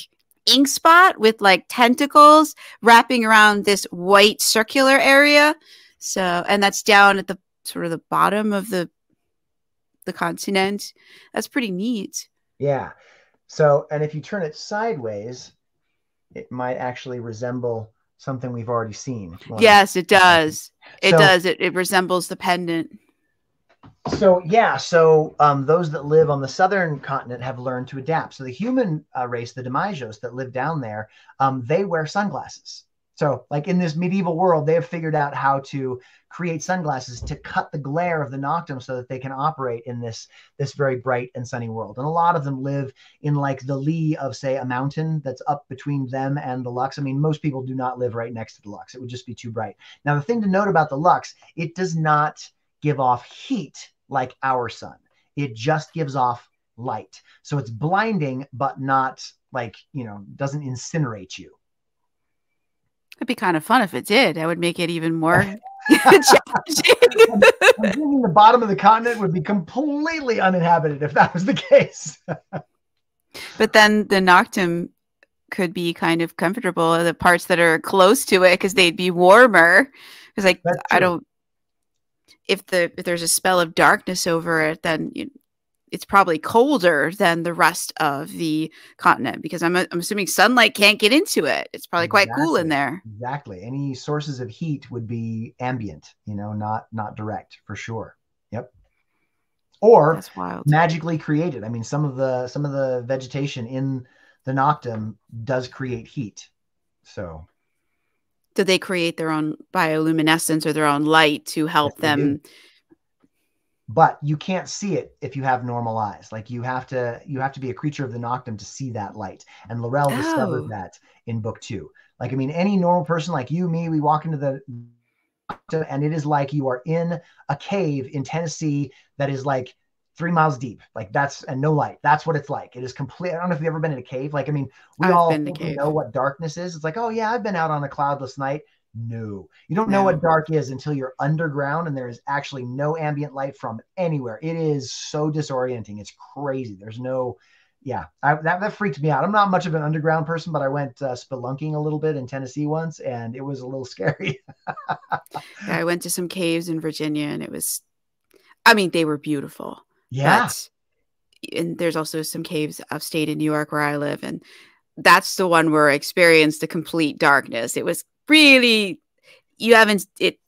ink spot with like tentacles wrapping around this white circular area. So, and that's down at the sort of the bottom of the the continent. That's pretty neat. Yeah. So, and if you turn it sideways, it might actually resemble something we've already seen. yes, it does. It so, does. It, it resembles the pendant. So yeah, so um, those that live on the southern continent have learned to adapt. So the human uh, race, the Demijos that live down there, um, they wear sunglasses. So, like in this medieval world, they have figured out how to create sunglasses to cut the glare of the noktum so that they can operate in this this very bright and sunny world. And a lot of them live in like the lee of, say, a mountain that's up between them and the Lux. I mean, most people do not live right next to the Lux; it would just be too bright. Now, the thing to note about the Lux, it does not give off heat like our sun. It just gives off light. So it's blinding, but not like you know doesn't incinerate you It'd be kind of fun if it did. That would make it even more challenging. the bottom of the continent would be completely uninhabited if that was the case. but then the Noktum could be kind of comfortable. The parts that are close to it, because they'd be warmer. Because like I don't. If the if there's a spell of darkness over it, then you, it's probably colder than the rest of the continent because I'm, I'm assuming sunlight can't get into it. It's probably quite exactly. cool in there. Exactly. Any sources of heat would be ambient, you know, not not direct for sure. Yep. Or magically created. I mean, some of the some of the vegetation in the Noktum does create heat. So do they create their own bioluminescence or their own light to help yes, them do but you can't see it if you have normal eyes. Like you have to you have to be a creature of the noktum to see that light. And Lorelle oh. discovered that in book two. Like i mean any normal person like you me we walk into the and it is like you are in a cave in tennessee that is like three miles deep. Like that's and no light. That's what it's like. It is complete i don't know if you've ever been in a cave. Like i mean we I've all know what darkness is. It's like oh yeah i've been out on a cloudless night no, you don't know what dark is until you're underground and there is actually no ambient light from anywhere. It is so disorienting. It's crazy. There's no, yeah, I, that that freaked me out. I'm not much of an underground person, but I went uh, spelunking a little bit in Tennessee once, and it was a little scary. yeah, I went to some caves in Virginia, and it was, I mean, they were beautiful. Yeah. But, and there's also some caves upstate in New York where I live, and that's the one where I experienced the complete darkness. It was really, you haven't it.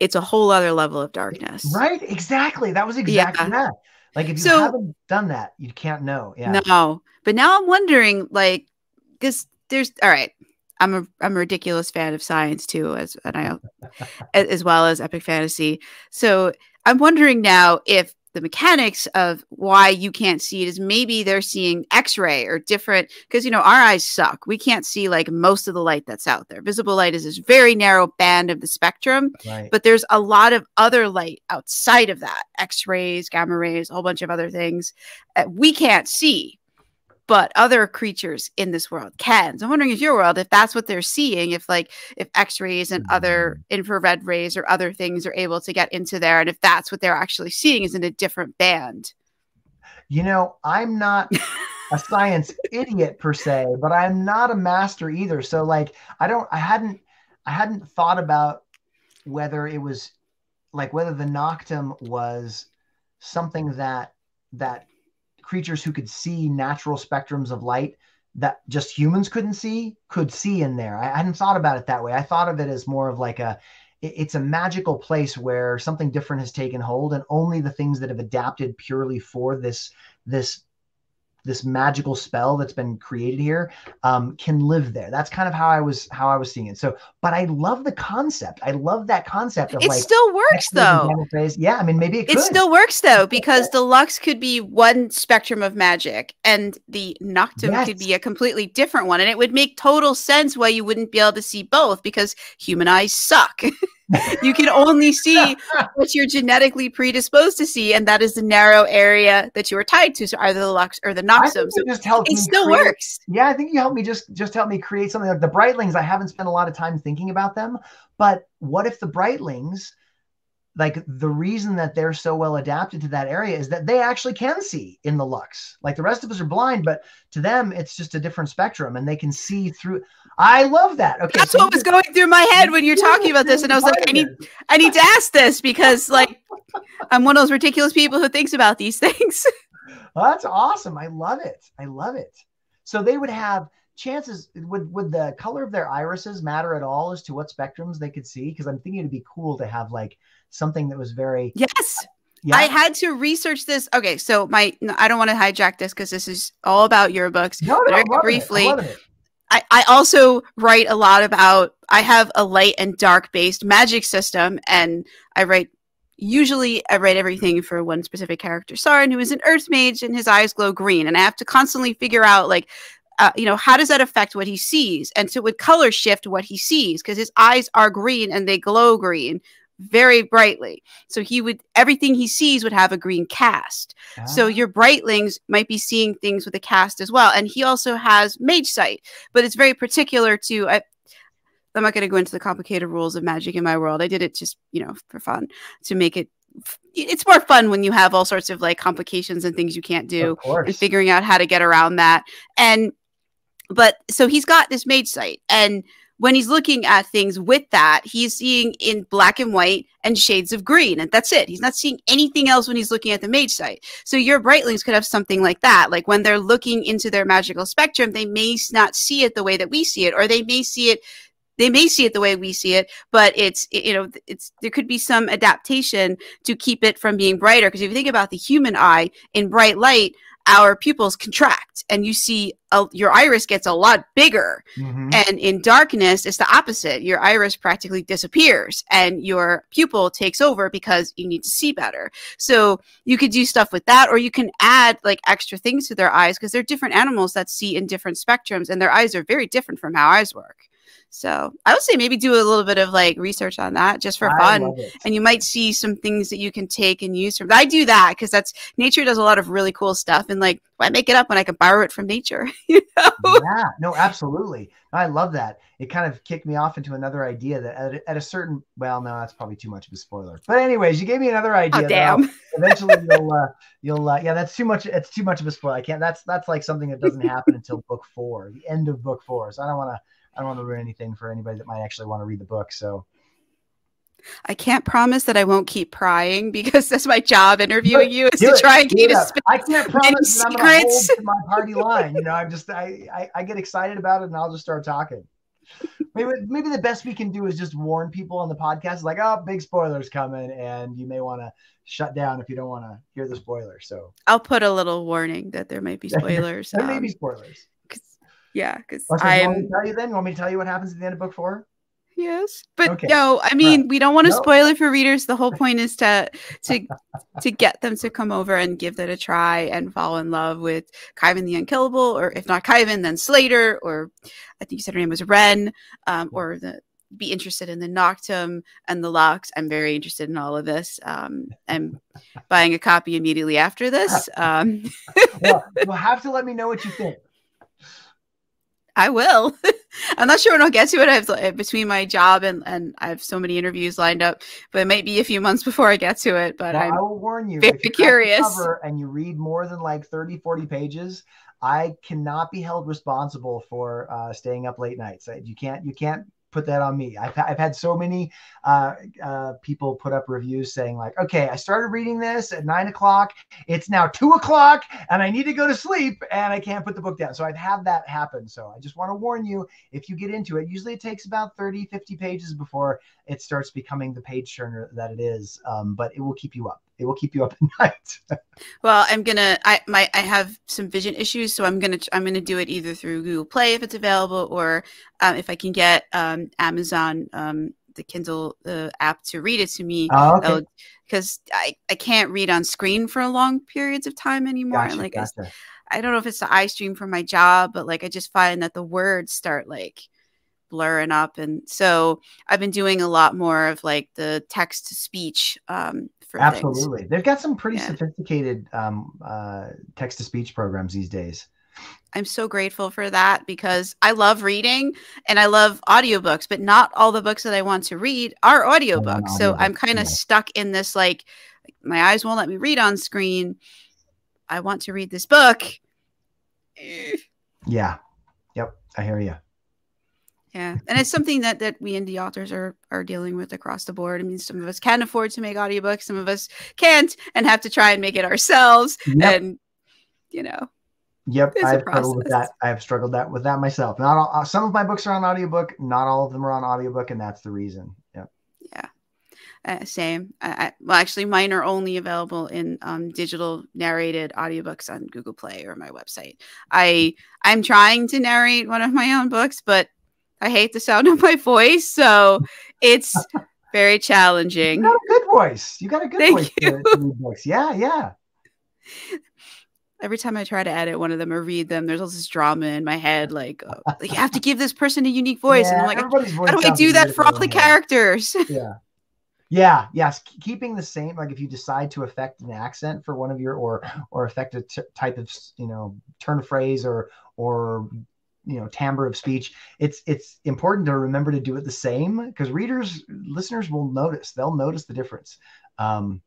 It's a whole other level of darkness. Right. Exactly. That was exactly yeah. that. Like if you so, haven't done that, you can't know. Yeah. No. But now I'm wondering, like, because there's all right. I'm a I'm a ridiculous fan of science too, as and I as well as epic fantasy. So I'm wondering now if the mechanics of why you can't see it is maybe they're seeing x-ray or different because you know our eyes suck. We can't see like most of the light that's out there. Visible light is this very narrow band of the spectrum right. but there's a lot of other light outside of that x-rays gamma rays a whole bunch of other things eh, we can't see but other creatures in this world can. So I'm wondering if your world, if that's what they're seeing, if like if X-rays and other mm-hmm. infrared rays or other things are able to get into there, and if that's what they're actually seeing is in a different band. You know, I'm not a science idiot per se, but I'm not a master either. So like I don't I hadn't I hadn't thought about whether it was like whether the noktum was something that that creatures who could see natural spectrums of light that just humans couldn't see could see in there. I, hadn't thought about it that way. I thought of it as more of like a it's a magical place where something different has taken hold and only the things that have adapted purely for this this this magical spell that's been created here um, can live there. That's kind of how I was how I was seeing it. So, but I love the concept. I love that concept of it like still works though. Yeah, I mean maybe it, it still works though because the Lux could be one spectrum of magic and the Noktum yes. could be a completely different one, and it would make total sense why you wouldn't be able to see both because human eyes suck. you can only see what you're genetically predisposed to see, and that is the narrow area that you are tied to. So either the lux or the noktum. So just help it still create, works. Yeah, I think you helped me just just help me create something like the brightlings. I haven't spent a lot of time thinking about them, but what if the brightlings like the reason that they're so well adapted to that area is that they actually can see in the lux. Like the rest of us are blind, but to them it's just a different spectrum and they can see through. I love that. Okay. That's so what was going through my head when you're talking about this. And I was like, I need I need to ask this because like I'm one of those ridiculous people who thinks about these things. well, that's awesome. I love it. I love it. So they would have chances would would the color of their irises matter at all as to what spectrums they could see because i'm thinking it'd be cool to have like something that was very yes yeah. I had to research this. Okay, so my I don't want to hijack this because this is all about your books. No, no, very briefly, I, I also write a lot about I have a light and dark based magic system and I write usually I write everything for one specific character, Sarin, who is an earth mage and his eyes glow green. And I have to constantly figure out like uh, you know, how does that affect what he sees? And so it would color shift what he sees because his eyes are green and they glow green very brightly. So he would everything he sees would have a green cast. Ah. So your brightlings might be seeing things with a cast as well. And he also has mage sight, but it's very particular to I, I'm not going to go into the complicated rules of magic in my world. I did it just, you know, for fun to make it it's more fun when you have all sorts of like complications and things you can't do and figuring out how to get around that. And but so he's got this mage sight and when he's looking at things with that, he's seeing in black and white and shades of green, and that's it. He's not seeing anything else when he's looking at the mage sight. So your brightlings could have something like that. Like when they're looking into their magical spectrum, they may not see it the way that we see it, or they may see it they may see it the way we see it but it's you know it's there could be some adaptation to keep it from being brighter because if you think about the human eye in bright light our pupils contract and you see a, your iris gets a lot bigger. Mm-hmm. and in darkness it's the opposite. Your iris practically disappears and your pupil takes over because you need to see better. So you could do stuff with that or you can add like extra things to their eyes because they're different animals that see in different spectrums and their eyes are very different from how eyes work So I would say maybe do a little bit of like research on that just for fun. And you might see some things that you can take and use from I do that because that's nature does a lot of really cool stuff. And like, why make it up when I can borrow it from nature? you know? yeah, no, absolutely. I love that. It kind of kicked me off into another idea that at a, at a certain, well, no, that's probably too much of a spoiler. But anyways, you gave me another idea. Oh, damn. Eventually, you'll, uh, you'll, uh, yeah, that's too much. It's too much of a spoiler. I can't. That's that's like something that doesn't happen until book four, the end of book four. So I don't want to, I don't want to ruin anything for anybody that might actually want to read the book. So I can't promise that I won't keep prying because that's my job interviewing you is Do to it, try and keep it. I can't promise that I'm going to hold secrets. to my party line. You know, I'm just, I, I, I get excited about it and I'll just start talking. Maybe, maybe the best we can do is just warn people on the podcast, like, oh, big spoilers coming, and you may want to shut down if you don't want to hear the spoilers. So I'll put a little warning that there might be spoilers. there may um, be spoilers. 'Cause- yeah, because so you want me to tell you then? You want me to tell you what happens at the end of book four? yes, but Okay. no, I mean we don't want to No. spoil it for readers. The whole point is to to to get them to come over and give that a try and fall in love with Khyven the Unkillable, or if not Khyven, then Slater, or I think you said her name was Ren, um, or the be interested in the Noktum and the Lux. I'm very interested in all of this. Um, I'm buying a copy immediately after this. Um, well, you'll have to let me know what you think. I will. I'm not sure when I'll get to it. I have uh, between my job and and I have so many interviews lined up, but it might be a few months before I get to it. But Well, I will warn you. very if you crack the curious. And you read more than like 30, 40 pages, I cannot be held responsible for uh, staying up late nights. You can't. You can't put that on me. I've, I've had so many uh, uh, people put up reviews saying like, okay, I started reading this at nine o'clock. It's now two o'clock and I need to go to sleep and I can't put the book down. So I've had that happen. So I just want to warn you, if you get into it, usually it takes about 30, 50 pages before it starts becoming the page turner that it is. Um, but it will keep you up. It will keep you up at night. Well, I'm gonna. I my I have some vision issues, so I'm gonna I'm gonna do it either through Google Play if it's available, or um, if I can get um, Amazon um, the Kindle uh, app to read it to me. Oh, okay. Because I, I can't read on screen for long periods of time anymore. Gotcha, like I, gotcha. I don't know if it's the eye stream from my job, but like I just find that the words start like blurring up, and so I've been doing a lot more of like the text to speech um, for things. Absolutely. They've got some pretty Yeah. sophisticated um, uh, text to speech programs these days. I'm so grateful for that because I love reading and I love audiobooks, but not all the books that I want to read are audiobooks. so I'm kind of yeah. stuck in this like my eyes won't let me read on screen. I want to read this book. Yeah. Yep. I hear you. Yeah. And it's something that that we indie authors are are dealing with across the board. I mean, some of us can afford to make audiobooks, some of us can't and have to try and make it ourselves. Yep. And you know, Yep, I've struggled with that. I have struggled that with that myself. Not all, uh, some of my books are on audiobook. Not all of them are on audiobook, and that's the reason. Yep. Uh, same. I, I, well, actually, mine are only available in um, digital narrated audiobooks on Google Play or my website. I I'm trying to narrate one of my own books, but I hate the sound of my voice, so it's very You challenging. got a good voice. You got a good Thank voice to books. Yeah, yeah. Every time I try to edit one of them or read them, there's all this drama in my head, like, oh, like you have to give this person a unique voice, and I'm like, how do I do that for all the characters? yeah yeah yes keeping the same like if you decide to affect an accent for one of your or or affect a t- type of you know turn phrase or or you know timbre of speech it's it's important to remember to do it the same because readers listeners will notice they'll notice the difference um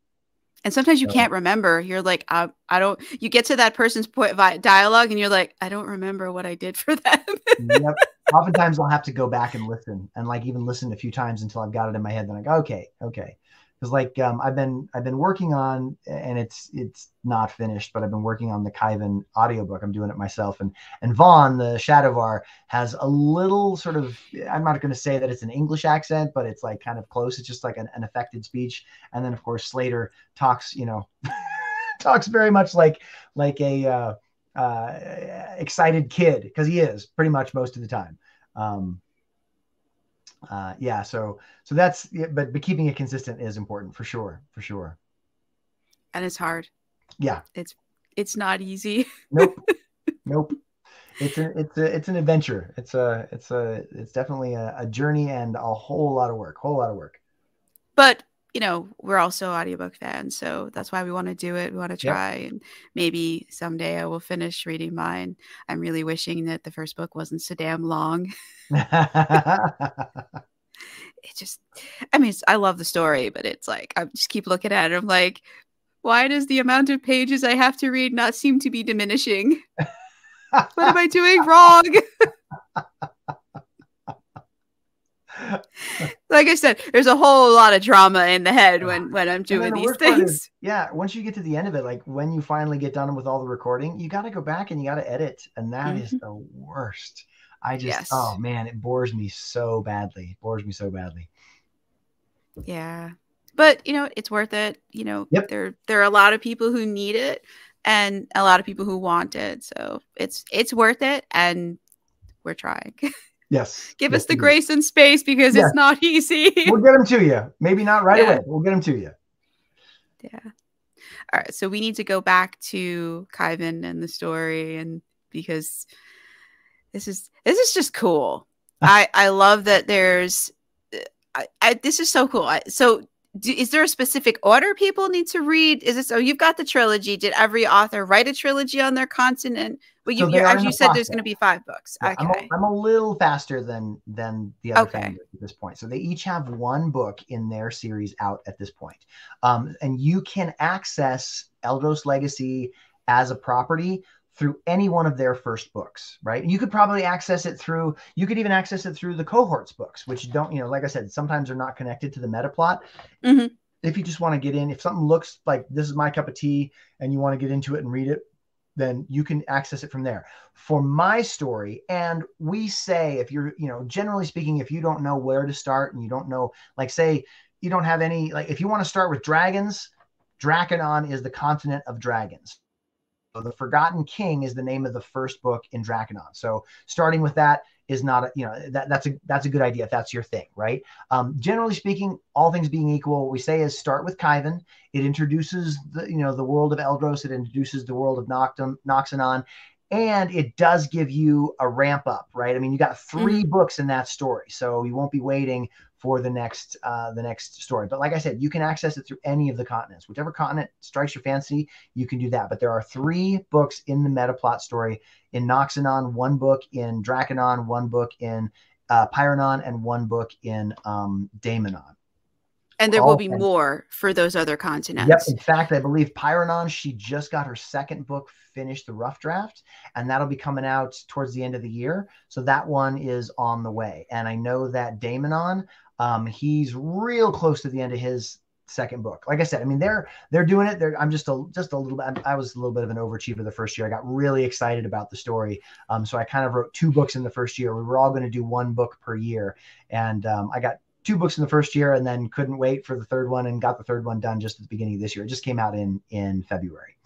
And sometimes you So- can't remember. You're like, I, I don't. You get to that person's point dialogue, and you're like, I don't remember what I did for them. yep. Oftentimes I'll have to go back and listen and like even listen a few times until I've got it in my head. Then I go, okay, okay. Because like um, I've been I've been working on and it's it's not finished, but I've been working on the Khyven audiobook. I'm doing it myself. And and Vaughn, the Shadowvar, has a little sort of I'm not going to say that it's an English accent, but it's like kind of close. It's just like an, an affected speech. And then of course Slater talks, you know, talks very much like like a uh, uh, excited kid because he is pretty much most of the time. Um, uh, yeah, so so that's yeah, but but keeping it consistent is important for sure, for sure. and it's hard. Yeah, It's it's not easy. nope, nope. it's a, it's a, it's an adventure. It's a, it's a, it's definitely a, a journey and a whole lot of work. Whole lot of work. But you know, we're also audiobook fans, so that's why we want to do it. We want to try, yep. and maybe someday I will finish reading mine. I'm really wishing that the first book wasn't so damn long. it just, I mean, I love the story, but it's like I just keep looking at it. I'm like, why does the amount of pages I have to read not seem to be diminishing? what am I doing wrong? like I said, there's a whole lot of drama in the head when when I'm doing the these things. Is, yeah, once you get to the end of it, like when you finally get done with all the recording, you got to go back and you got to edit, and that mm-hmm. is the worst. I just, yes. oh man, it bores me so badly. It bores me so badly. Yeah, but you know, it's worth it. You know, yep. there there are a lot of people who need it, and a lot of people who want it. So it's it's worth it, and we're trying. Yes. Give yes, us the grace and space because yes. it's not easy. we'll get them to you. Maybe not right yeah. away. We'll get them to you. Yeah. All right. So we need to go back to Khyven and the story, and because this is this is just cool. I I love that there's. I, I this is so cool. I, so do, is there a specific order people need to read? Is it so you've got the trilogy? Did every author write a trilogy on their continent? Well, you, so as you said, there's going to be five books. Yeah, okay, I'm a, I'm a, little faster than than the other okay. at this point. So they each have one book in their series out at this point, um, and you can access Eldros Legacy as a property through any one of their first books, right? And you could probably access it through, you could even access it through the cohorts books, which don't, you know, like I said, sometimes they're not connected to the meta plot. Mm-hmm. If you just want to get in, if something looks like this is my cup of tea and you want to get into it and read it, then you can access it from there. For my story, and we say if you're, you know, generally speaking, if you don't know where to start and you don't know, like say you don't have any, like if you want to start with dragons, Dracodon is the continent of dragons the Forgotten King is the name of the first book in Dracodon. So starting with that is not a, you know that that's a that's a good idea if that's your thing, right? Um, generally speaking, all things being equal, what we say is start with Khyven. It introduces the you know the world of Eldros. It introduces the world of Noktum, Noxanon, and it does give you a ramp up, right? I mean, you got 3 mm-hmm. books in that story, so you won't be waiting for the next uh, the next story. But like I said, you can access it through any of the continents. Whichever continent strikes your fancy, you can do that. But there are three books in the meta plot story in Noxanon, one book in Dracodon, one book in uh, Pyranon, and one book in um, Daemonon. And there will be more for those other continents. Yep. In fact, I believe Pyranon, she just got her second book finished, the rough draft, and that'll be coming out towards the end of the year. So that one is on the way. And I know that Daemonon, um, he's real close to the end of his second book. Like I said, I mean they're they're doing it. They're, I'm just a just a little bit. I was a little bit of an overachiever the first year. I got really excited about the story, um, so I kind of wrote two books in the first year. We were all going to do one book per year, and um, I got two books in the first year, and then couldn't wait for the third one, and got the third one done just at the beginning of this year. It just came out in in February.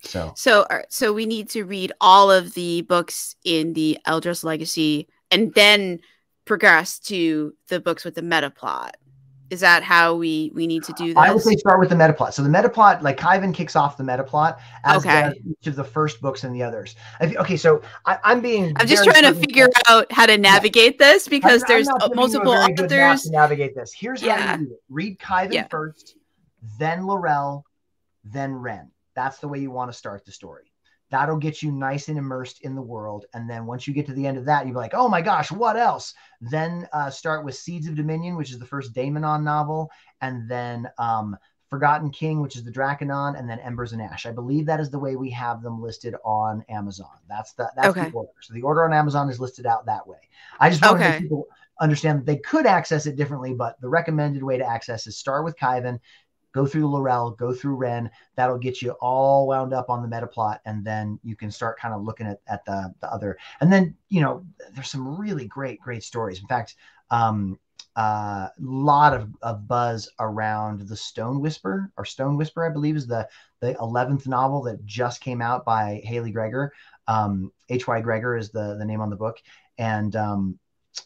So so uh, so we need to read all of the books in the Eldros Legacy, and then progress to the books with the meta plot. Is that how we we need to do this? I would say start with the meta plot. So the meta plot, like Khyven kicks off the meta plot as okay. each of the first books and the others. Okay, so I, am being. I'm just trying to figure out how to navigate yeah. this because I'm, there's I'm multiple authors. To navigate this. Here's yeah. how you read it. Read Khyven yeah. first, then Lorelle, then Ren. That's the way you want to start the story. That'll get you nice and immersed in the world. And then once you get to the end of that, you're like, oh my gosh, what else? Then uh, start with Seeds of Dominion, which is the first Daemonon novel, and then um, Forgotten King, which is the Dracodon, and then Embers and Ash. I believe that is the way we have them listed on Amazon. That's the that's okay. the order. So the order on Amazon is listed out that way. I just want okay. to people understand that they could access it differently, but the recommended way to access is start with Khyven, go through Lorelle, go through Ren. That'll get you all wound up on the meta plot, and then you can start kind of looking at, at the, the other. And then, you know, there's some really great, great stories. In fact, um, a uh, lot of, of buzz around the Stone Whisper or Stone Whisper, I believe, is the the eleventh novel that just came out by Haley Gregor. Um, H. Y. Gregor is the the name on the book, and um,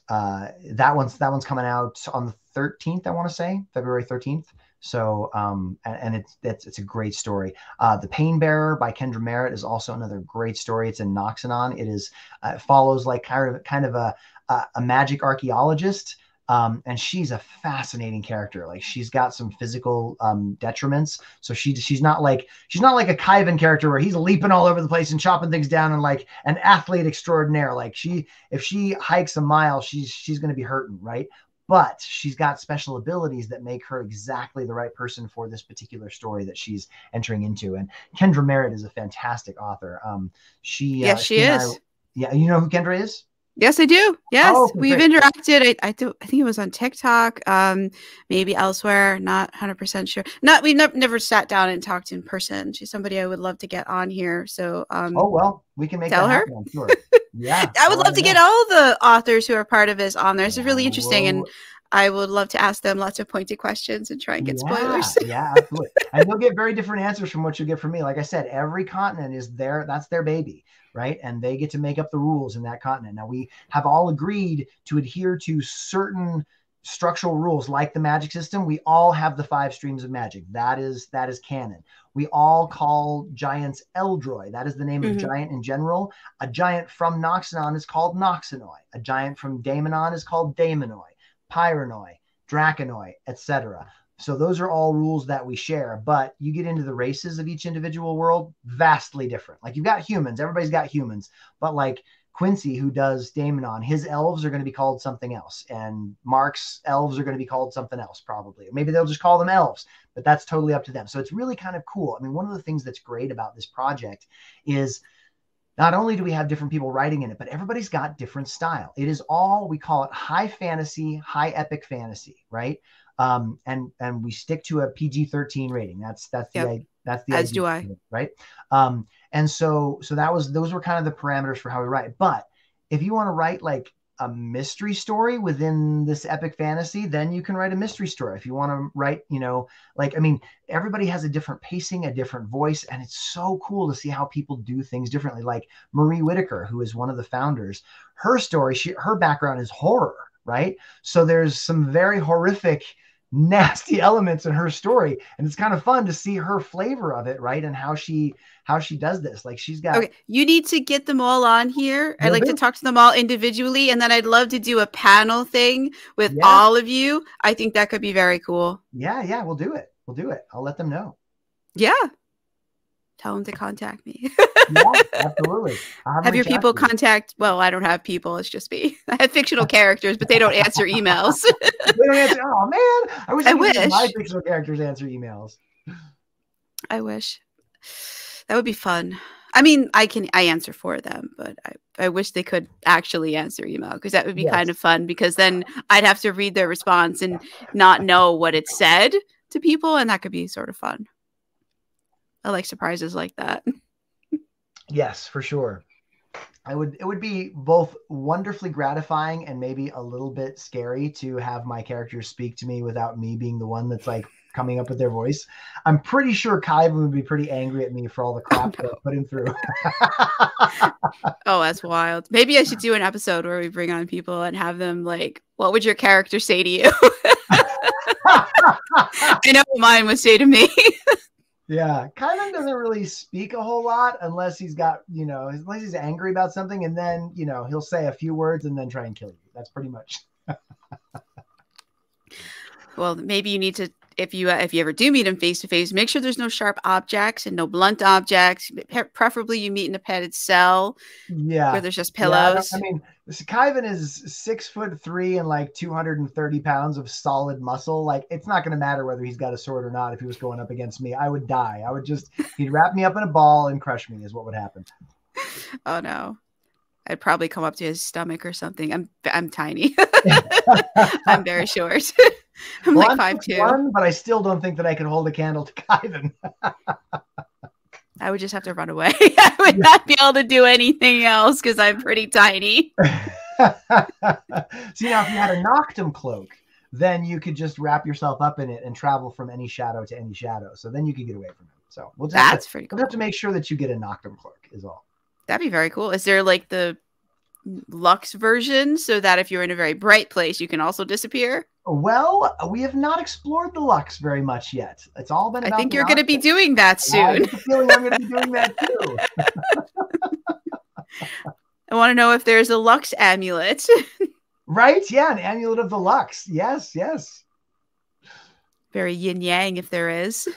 uh, that one's that one's coming out on the 13th. I want to say February 13th. So, um, and, and it's, it's it's a great story. Uh, the Pain Bearer by Kendra Merritt is also another great story. It's in Noxanon. It is uh, follows like kind of kind of a a, a magic archaeologist um, and she's a fascinating character. Like she's got some physical um, detriments, so she she's not like she's not like a Khyven character where he's leaping all over the place and chopping things down and like an athlete extraordinaire. Like she, if she hikes a mile, she's she's going to be hurting, right? But she's got special abilities that make her exactly the right person for this particular story that she's entering into. And Kendra Merritt is a fantastic author. Um, she yes, uh, she, she is. I, yeah, you know who Kendra is? Yes, I do. Yes, oh, we've interacted. I, I, do, I think it was on TikTok, um, maybe elsewhere. Not hundred percent sure. Not we never never sat down and talked in person. She's somebody I would love to get on here. So, um, oh well, we can make tell her. Happen, sure. Yeah, I would love to get all the authors who are part of this on there. This is really interesting, and I would love to ask them lots of pointed questions and try and get yeah, spoilers. yeah, absolutely. and you'll get very different answers from what you'll get from me. Like I said, every continent is there. That's their baby right? And they get to make up the rules in that continent. Now, we have all agreed to adhere to certain structural rules like the magic system we all have the five streams of magic that is that is canon we all call giants eldroi that is the name mm-hmm. of giant in general a giant from noxanon is called noxanoi a giant from daemonon is called daemonoi pyranoi draconoi etc so those are all rules that we share, but you get into the races of each individual world, vastly different. Like you've got humans, everybody's got humans, but like Quincy, who does Daemonon, his elves are going to be called something else, and Mark's elves are going to be called something else, probably. Maybe they'll just call them elves, but that's totally up to them. So it's really kind of cool. I mean, one of the things that's great about this project is not only do we have different people writing in it, but everybody's got different style. It is all, we call it high fantasy, high epic fantasy, right? um, and and we stick to a PG thirteen rating. That's that's yep. the that's the as do I right. Um, and so so that was those were kind of the parameters for how we write. But if you want to write like a mystery story within this epic fantasy, then you can write a mystery story. If you want to write, you know, like I mean, everybody has a different pacing, a different voice, and it's so cool to see how people do things differently. Like Marie Whitaker, who is one of the founders, her story, she her background is horror right? So there's some very horrific, nasty elements in her story, and it's kind of fun to see her flavor of it, right? And how she how she does this. Like she's got. Okay, you need to get them all on here. I'd like to talk to them all individually, and then I'd love to do a panel thing with yeah. all of you. I think that could be very cool. Yeah, yeah, we'll do it. We'll do it. I'll let them know. Yeah, tell them to contact me. yeah, absolutely. Have your people contact? Well, I don't have people. It's just me. I have fictional characters, but they don't answer emails. they don't answer. Oh man, I wish I, I wish my fictional characters answer emails. I wish that would be fun. I mean, I can I answer for them, but I, I wish they could actually answer email because that would be yes. kind of fun because then I'd have to read their response and not know what it said to people, and that could be sort of fun. I like surprises like that. Yes, for sure. I would it would be both wonderfully gratifying and maybe a little bit scary to have my characters speak to me without me being the one that's like coming up with their voice. I'm pretty sure Khyven would be pretty angry at me for all the crap oh, no. that I put him through. oh, that's wild. Maybe I should do an episode where we bring on people and have them like, what would your character say to you? I know what mine would say to me. Yeah, Khyven doesn't really speak a whole lot unless he's got, you know, unless he's angry about something, and then, you know, he'll say a few words and then try and kill you. That's pretty much. well, maybe you need to if you uh, if you ever do meet him face to face, make sure there's no sharp objects and no blunt objects. Preferably, you meet in a padded cell. Yeah, where there's just pillows. Yeah, I mean, Khyven is six foot three and like 230 pounds of solid muscle. Like, it's not going to matter whether he's got a sword or not. If he was going up against me, I would die. I would just he'd wrap me up in a ball and crush me. Is what would happen. Oh no. I'd probably come up to his stomach or something. I'm I'm tiny. I'm very short. I'm well, like five two. One, but I still don't think that I can hold a candle to Khyven. I would just have to run away. I would not be able to do anything else because I'm pretty tiny. See now, if you had a Noktum cloak, then you could just wrap yourself up in it and travel from any shadow to any shadow. So then you could get away from him. So we'll just that's have to, pretty cool. We'll have to make sure that you get a Noktum cloak. Is all. That'd be very cool. Is there like the Lux version so that if you're in a very bright place, you can also disappear? Well, we have not explored the Lux very much yet. It's all been. I think you're going to be doing that soon. I have a feeling I'm going to be doing that too. I want to know if there's a Lux amulet. right? Yeah, an amulet of the Lux. Yes, yes. Very yin yang, if there is.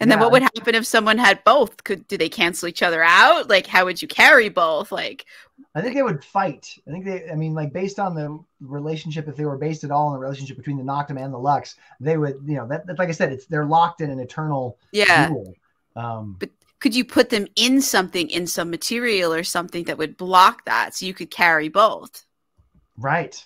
And yeah. then what would happen if someone had both? Could do they cancel each other out? Like how would you carry both? Like I think they would fight. I think they I mean like based on the relationship if they were based at all on the relationship between the Noktum and the Lux, they would, you know, that, that like I said, it's they're locked in an eternal yeah. Duel. Um but could you put them in something in some material or something that would block that so you could carry both? Right.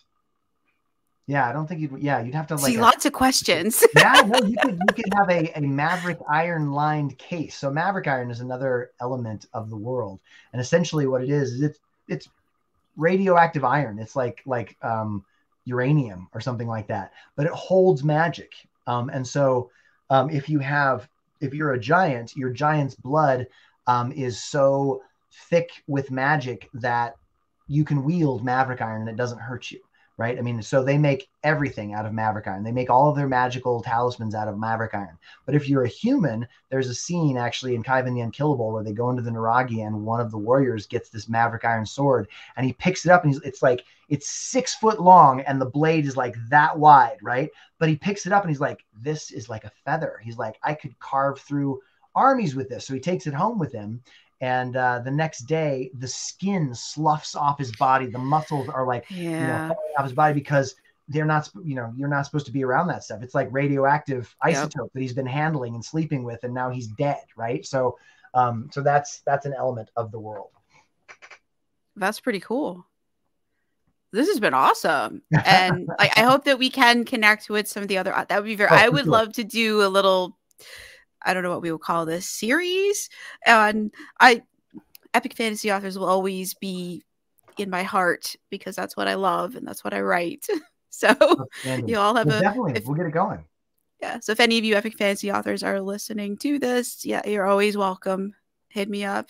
Yeah, I don't think you'd. Yeah, you'd have to like see a, lots of questions. yeah, no, you could you could have a, a Maverick iron lined case. So Maverick iron is another element of the world, and essentially what it is is it's it's radioactive iron. It's like like um, uranium or something like that, but it holds magic. Um, and so um, if you have if you're a giant, your giant's blood um, is so thick with magic that you can wield Maverick iron and it doesn't hurt you right? I mean, so they make everything out of Maverick Iron. They make all of their magical talismans out of Maverick Iron. But if you're a human, there's a scene actually in Khyven the Unkillable where they go into the Niragi and one of the warriors gets this Maverick Iron sword and he picks it up and he's, it's like it's six foot long and the blade is like that wide, right? But he picks it up and he's like, this is like a feather. He's like, I could carve through armies with this. So he takes it home with him and uh, the next day the skin sloughs off his body the muscles are like yeah. you know, off his body because they're not you know you're not supposed to be around that stuff it's like radioactive isotope yep. that he's been handling and sleeping with and now he's dead right so um so that's that's an element of the world that's pretty cool this has been awesome and I, I hope that we can connect with some of the other that would be very oh, i would sure. love to do a little I don't know what we will call this series. And I epic fantasy authors will always be in my heart because that's what I love and that's what I write. so oh, you all have well, a definitely if, we'll get it going. Yeah. So if any of you epic fantasy authors are listening to this, yeah, you're always welcome. Hit me up.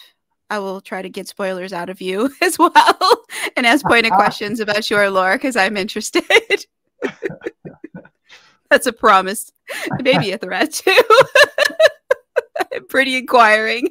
I will try to get spoilers out of you as well and ask pointed questions about your lore because I'm interested. That's a promise. Maybe a threat too. I'm pretty inquiring.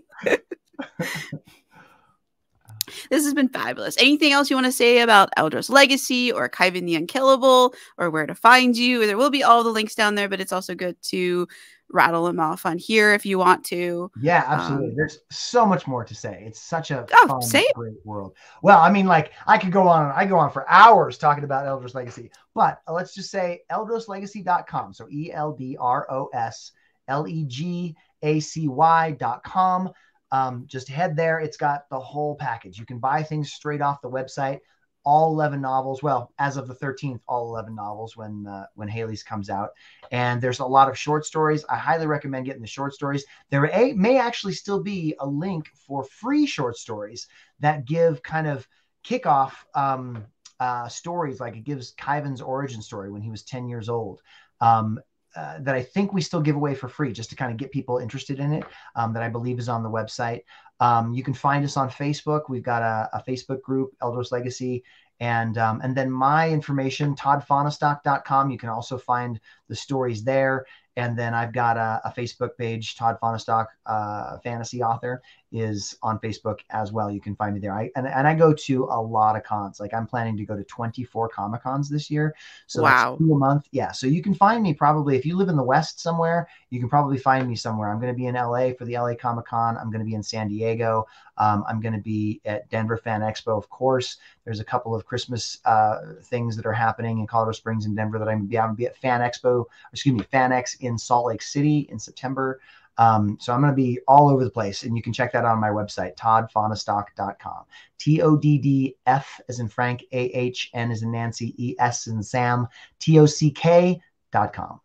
this has been fabulous. Anything else you want to say about Eldros Legacy or Khyven the Unkillable or where to find you? There will be all the links down there, but it's also good to rattle them off on here if you want to. Yeah, absolutely. Um, There's so much more to say. It's such a oh, fun, say great world. Well, I mean, like I could go on. I go on for hours talking about Eldros Legacy, but let's just say eldroslegacy.com. So E L D R O S L E G A C Y.com. Um, just head there. It's got the whole package. You can buy things straight off the website all 11 novels. Well, as of the 13th, all 11 novels when uh, when Haley's comes out. And there's a lot of short stories. I highly recommend getting the short stories. There a, may actually still be a link for free short stories that give kind of kickoff um, uh, stories, like it gives Khyven's origin story when he was 10 years old. Um, uh, that I think we still give away for free just to kind of get people interested in it. Um, that I believe is on the website. Um, you can find us on Facebook. We've got a, a Facebook group, Eldros Legacy, and um, and then my information, toddfahnestock.com. You can also find the stories there. And then I've got a, a Facebook page, Todd Fahnestock, uh, fantasy author, is on Facebook as well. You can find me there. I and, and I go to a lot of cons. Like I'm planning to go to 24 Comic Cons this year. So wow. two a month. Yeah. So you can find me probably if you live in the West somewhere, you can probably find me somewhere. I'm going to be in LA for the LA Comic Con. I'm going to be in San Diego. Um, I'm going to be at Denver Fan Expo, of course. There's a couple of Christmas uh, things that are happening in Colorado Springs and Denver that I'm going to be. I'm going to be at Fan Expo, excuse me, Fan X in Salt Lake City in September. Um, so I'm going to be all over the place, and you can check that out on my website, toddfahnestock.com. T O D D F as in Frank, A H N as in Nancy, E S in Sam, T O C K.com.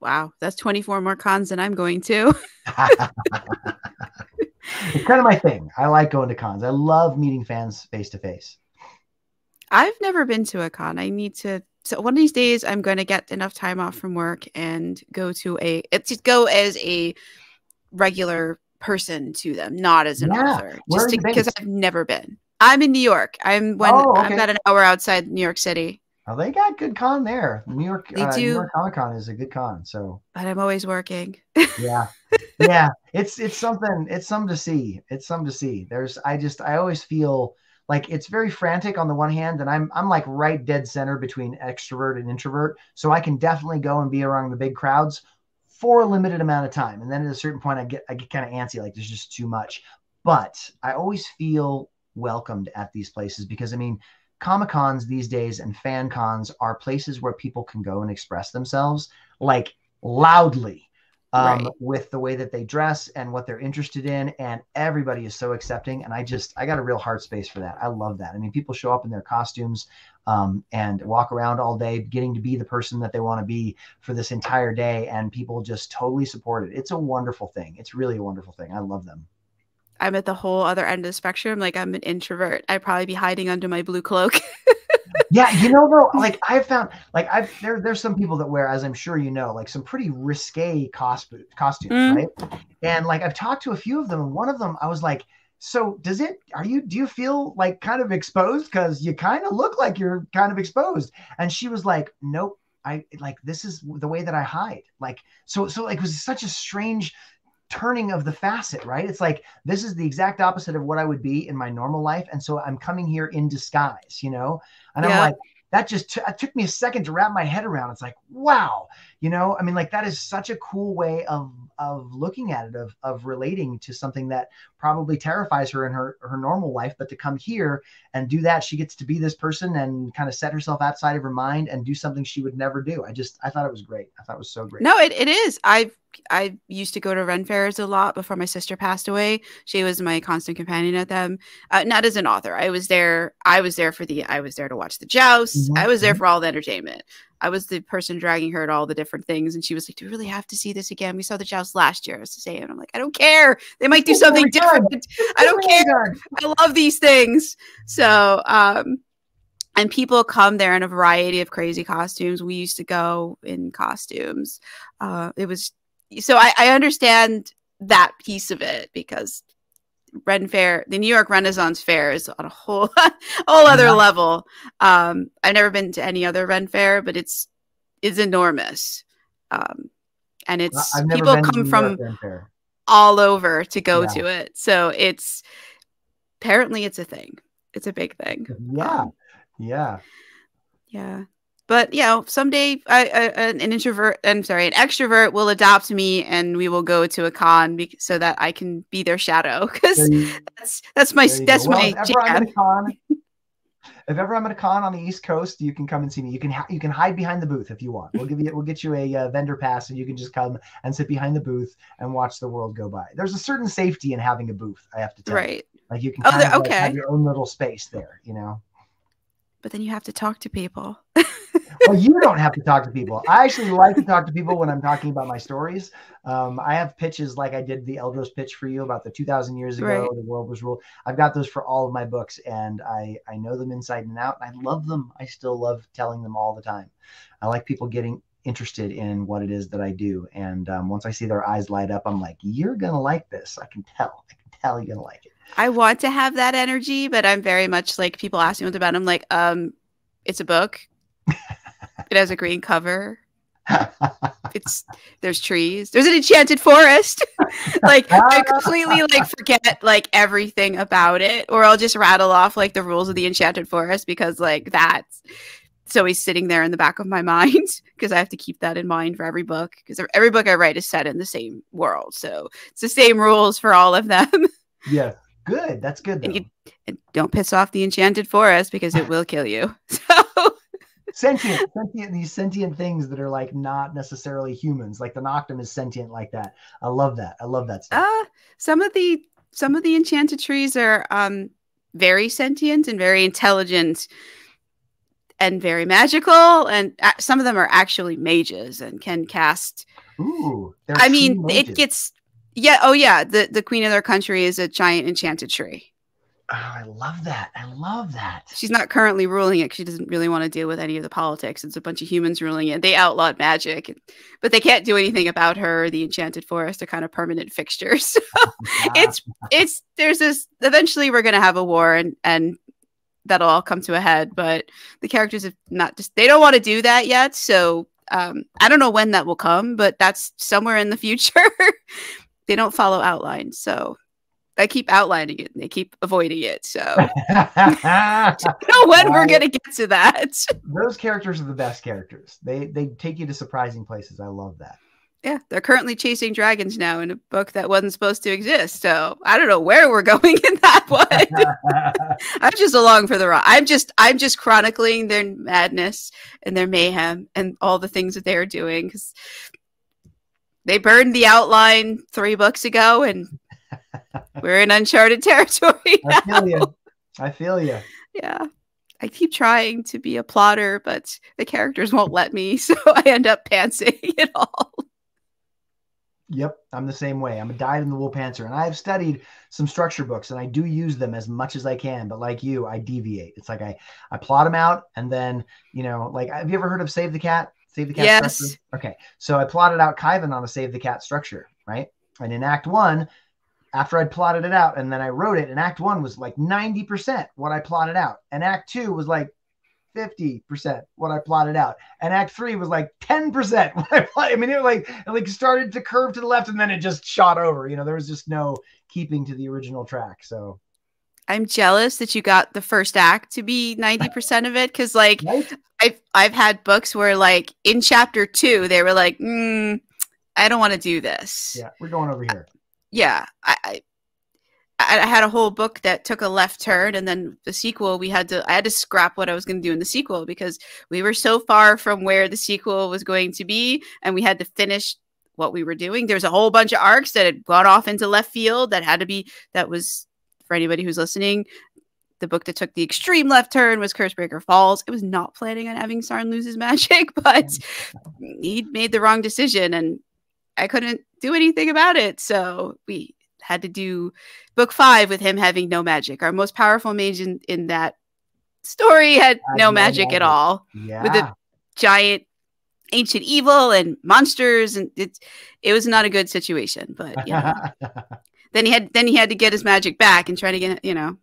Wow, that's 24 more cons than I'm going to. it's kind of my thing. I like going to cons. I love meeting fans face to face. I've never been to a con. I need to so one of these days I'm going to get enough time off from work and go to a it's go as a regular person to them, not as an yeah. author. Just because I've never been. I'm in New York. I'm when oh, okay. I'm about an hour outside New York City. Oh, they got good con there. New York, They uh, New. York Comic Con is a good con. So But I'm always working. yeah, yeah, it's it's something. It's something to see. It's something to see. There's, I just, I always feel like it's very frantic on the one hand, and I'm I'm like right dead center between extrovert and introvert. So I can definitely go and be around the big crowds for a limited amount of time, and then at a certain point, I get I get kind of antsy. Like there's just too much. But I always feel welcomed at these places because I mean Comic Cons these days and fan cons are places where people can go and express themselves like loudly um, Right. with the way that they dress and what they're interested in. And everybody is so accepting. And I just, I got a real heart space for that. I love that. I mean, people show up in their costumes um, and walk around all day getting to be the person that they want to be for this entire day. And people just totally support it. It's a wonderful thing. It's really a wonderful thing. I love them. I'm at the whole other end of the spectrum. Like I'm an introvert. I'd probably be hiding under my blue cloak. Yeah, you know though, like I've found, like I've there there's some people that wear, as I'm sure you know, like some pretty risque costume costumes, Mm. right? And like I've talked to a few of them, and one of them I was like, so does it? Are you? Do you feel like kind of exposed? Because you kind of look like you're kind of exposed. And she was like, nope. I like this is the way that I hide. Like so so like it was such a strange turning of the facet, right? It's like this is the exact opposite of what I would be in my normal life, and so I'm coming here in disguise, you know. And I'm like, that just t- it took me a second to wrap my head around. It's like, wow, you know. I mean, like that is such a cool way of of looking at it, of of relating to something that probably terrifies her in her her normal life, but to come here and do that, she gets to be this person and kind of set herself outside of her mind and do something she would never do. I just I thought it was great. I thought it was so great. No, it, it is. I I used to go to Ren fairs a lot before my sister passed away. She was my constant companion at them. Uh, not as an author. I was there. I was there for the. I was there to watch the jousts. Mhm, I was there mhm. for all the entertainment. I was the person dragging her to all the different things, and she was like, "Do we really have to see this again? We saw the jousts last year." I was saying, I'm like, "I don't care. They might do It's something different. I don't care. I love these things. So, um, and people come there in a variety of crazy costumes. We used to go in costumes. Uh, it was so I, I understand that piece of it because Ren Fair, the New York Renaissance Fair, is on a whole whole other Yeah. level. Um, I've never been to any other Ren Fair, but it's is enormous. Um, and it's people come from York Ren Fair. all over to go Yeah. to it. So it's apparently it's a thing. It's a big thing. Yeah, Um, yeah. yeah. But you know, someday I, I, an introvert, I'm sorry, an extrovert will adopt me, and we will go to a con bec- so that I can be their shadow. Because that's that's my that's. Well, my if ever I'm at a con, if ever I'm at a con on the East Coast, you can come and see me. You can ha- you can hide behind the booth if you want. We'll give you we'll get you a uh, vendor pass, and you can just come and sit behind the booth and watch the world go by. There's a certain safety in having a booth. I have to tell you. Right. Like you can Oh, of like, have your own little space there. You know. But then you have to talk to people. well, you don't have to talk to people. I actually like to talk to people when I'm talking about my stories. Um, I have pitches like I did the Eldros pitch for you about the 2,000 years ago, Right. the world was ruled. I've got those for all of my books, and I I know them inside and out. And I love them. I still love telling them all the time. I like people getting interested in what it is that I do, and um, once I see their eyes light up, I'm like, "You're gonna like this. I can tell. I can tell you're gonna like it." I want to have that energy, but I'm very much like people ask me what about. I'm like, um, it's a book. it has a green cover. It's there's trees. There's an enchanted forest. like I completely like forget like everything about it, or I'll just rattle off like the rules of the enchanted forest because like that's it's always sitting there in the back of my mind because I have to keep that in mind for every book because every book I write is set in the same world, so it's the same rules for all of them. yeah, good. That's good. And you- and don't piss off the enchanted forest because it will kill you. So sentient, sentient, these sentient things that are like not necessarily humans. Like the Noktum is sentient like that. I love that. I love that stuff. uh some of the some of the enchanted trees are um very sentient and very intelligent and very magical and some of them are actually mages and can cast Ooh, I mean it gets yeah oh yeah the the queen of their country is a giant enchanted tree. Oh, I love that. I love that. She's not currently ruling it 'cause she doesn't really want to deal with any of the politics. It's a bunch of humans ruling it. They outlawed magic, but they can't do anything about her. The enchanted forest are kind of permanent fixtures. Ah, it's it's there's this eventually we're gonna have a war and and that'll all come to a head. But the characters have not just they don't want to do that yet. So um, I don't know when that will come, but that's somewhere in the future. they don't follow outlines, so I keep outlining it and they keep avoiding it. So I know when we're gonna get to that. Those characters are the best characters. They they take you to surprising places. I love that. Yeah, they're currently chasing dragons now in a book that wasn't supposed to exist. So I don't know where we're going in that one. I'm just along for the ride. I'm just I'm just chronicling their madness and their mayhem and all the things that they are doing because they burned the outline three books ago and we're in uncharted territory. Now. I feel you. I feel you. Yeah. I keep trying to be a plotter, but the characters won't let me, so I end up pantsing it all. Yep, I'm the same way. I'm a dyed in the wool pantser, and I've studied some structure books, and I do use them as much as I can. But like you, I deviate. It's like I I plot them out, and then you know, like have you ever heard of Save the Cat? Save the Cat. Yes. Structure? Okay, so I plotted out Khyven on a Save the Cat structure, right? And in Act One, after I'd plotted it out, and then I wrote it, and Act One was like 90% what I plotted out, and Act Two was like 50% what I plotted out. And act three was like 10% what I plotted. I mean, it like it like started to curve to the left and then it just shot over. You know, there was just no keeping to the original track. So I'm jealous that you got the first act to be 90% of it because like right? I've I've had books where like in chapter two they were like, mm, I don't want to do this. Yeah, we're going over here. Yeah, I, I I had a whole book that took a left turn, and then the sequel we had to I had to scrap what I was going to do in the sequel because we were so far from where the sequel was going to be, and we had to finish what we were doing. There's a whole bunch of arcs that had gone off into left field that had to be that was for anybody who's listening. The book that took the extreme left turn was Cursebreaker Falls. It was not planning on having Sarn lose his magic, but he made the wrong decision, and I couldn't do anything about it. So we had to do book five with him having no magic. Our most powerful mage in, in that story had no, magic, at all. Yeah. With a giant ancient evil and monsters and it it was not a good situation but know. then he had then he had to get his magic back and try to get you know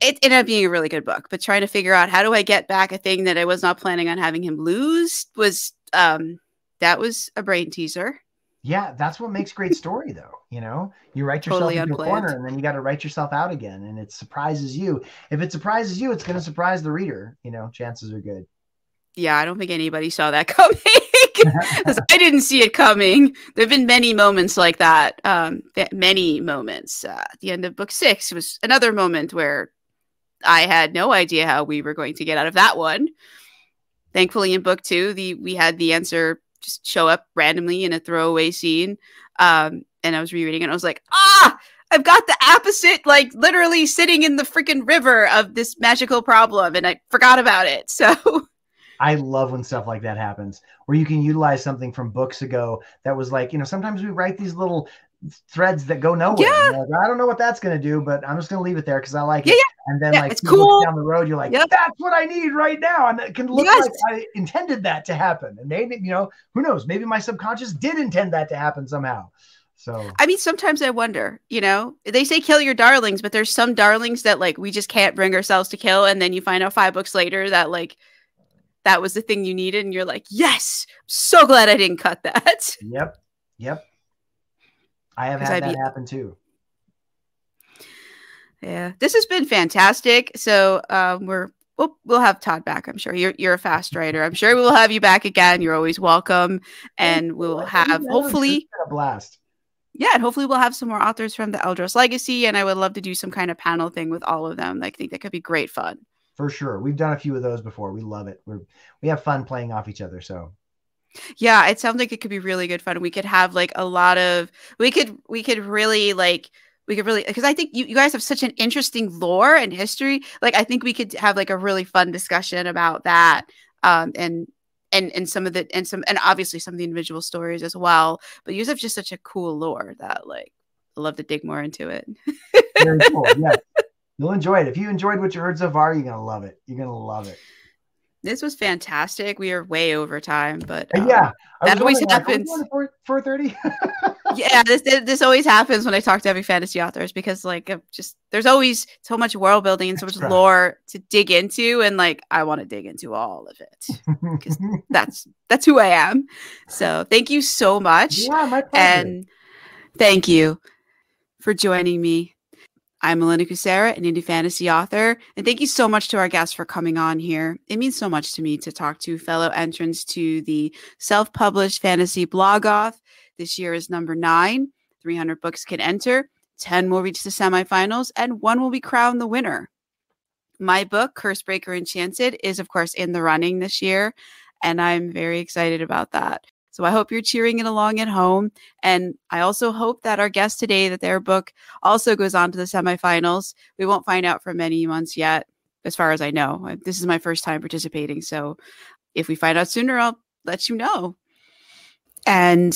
it ended up being a really good book but trying to figure out how do i get back a thing that i was not planning on having him lose was um that was a brain teaser yeah, that's what makes great story, though. You know, you write yourself totally into unplanned. a corner, and then you got to write yourself out again, and it surprises you. If it surprises you, it's going to surprise the reader. You know, chances are good. Yeah, I don't think anybody saw that coming. I didn't see it coming. There have been many moments like that. Um, many moments. Uh, at the end of book six was another moment where I had no idea how we were going to get out of that one. Thankfully, in book two, the we had the answer just show up randomly in a throwaway scene. Um, and I was rereading it. And I was like, ah, I've got the opposite, like literally sitting in the freaking river of this magical problem, and I forgot about it. So I love when stuff like that happens, where you can utilize something from books ago that was like, you know, sometimes we write these little threads that go nowhere. Yeah. Like, I don't know what that's going to do, but I'm just going to leave it there because I like yeah, it. Yeah. And then yeah, like it's cool. down the road, you're like, yep. that's what I need right now. And it can look yes. like I intended that to happen. And maybe, you know, who knows, maybe my subconscious did intend that to happen somehow. So I mean, sometimes I wonder, you know, they say kill your darlings, but there's some darlings that like we just can't bring ourselves to kill. And then you find out five books later that like that was the thing you needed. And you're like, yes, so glad I didn't cut that. Yep. Yep. I have had that be- happen too. Yeah, this has been fantastic. So um, we're we'll, we'll have Todd back. I'm sure you're you're a fast writer. I'm sure we will have you back again. You're always welcome, and we will have hopefully a blast. Yeah, and hopefully we'll have some more authors from the Eldros Legacy, and I would love to do some kind of panel thing with all of them. I think that could be great fun. For sure, we've done a few of those before. We love it. We're we have fun playing off each other. So yeah, it sounds like it could be really good fun. We could have like a lot of we could we could really like we could really because I think you, you guys have such an interesting lore and history. Like I think we could have like a really fun discussion about that. Um and and and some of the and some and obviously some of the individual stories as well. But you have just such a cool lore that like I love to dig more into it. Very cool. Yeah. You'll enjoy it. If you enjoyed what you heard so far, you're gonna love it. You're gonna love it. This was fantastic. We are way over time, but um, yeah, that always happens. Four thirty. yeah, this this always happens when I talk to every fantasy authors because like just there's always so much world building and so much right. lore to dig into, and like I want to dig into all of it because that's that's who I am. So thank you so much. Yeah, my pleasure. And thank you for joining me. I'm Melinda Kucsera, an indie fantasy author, and thank you so much to our guests for coming on here. It means so much to me to talk to fellow entrants to the self-published fantasy blog off this year is number nine. 300 books can enter, 10 will reach the semifinals, and one will be crowned the winner. My book, Cursebreaker Enchanted, is of course in the running this year, and I'm very excited about that. So I hope you're cheering it along at home. And I also hope that our guest today, that their book also goes on to the semifinals. We won't find out for many months yet, as far as I know. This is my first time participating. So if we find out sooner, I'll let you know. And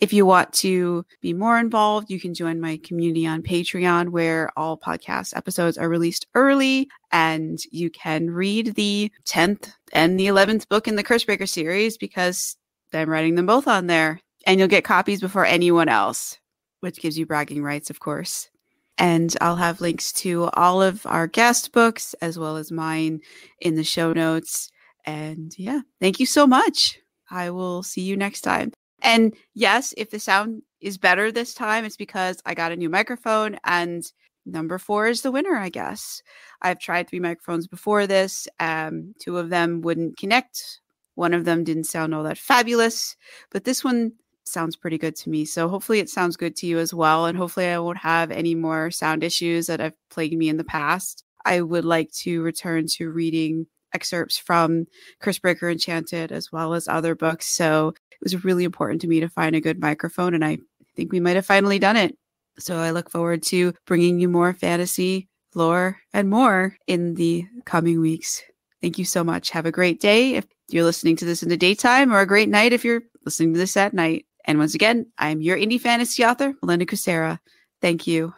if you want to be more involved, you can join my community on Patreon, where all podcast episodes are released early, and you can read the 10th and the 11th book in the Cursebreaker series because I'm writing them both on there. And you'll get copies before anyone else, which gives you bragging rights, of course. And I'll have links to all of our guest books as well as mine in the show notes. And yeah, thank you so much. I will see you next time. And yes, if the sound is better this time, it's because I got a new microphone and number four is the winner, I guess. I've tried three microphones before this. Um, two of them wouldn't connect. One of them didn't sound all that fabulous, but this one sounds pretty good to me. So hopefully it sounds good to you as well. And hopefully I won't have any more sound issues that have plagued me in the past. I would like to return to reading excerpts from Cursebreaker Enchanted as well as other books. So it was really important to me to find a good microphone, and I think we might have finally done it. So I look forward to bringing you more fantasy, lore, and more in the coming weeks. Thank you so much. Have a great day if you're listening to this in the daytime, or a great night if you're listening to this at night. And once again, I'm your indie fantasy author, Melinda Kucsera. Thank you.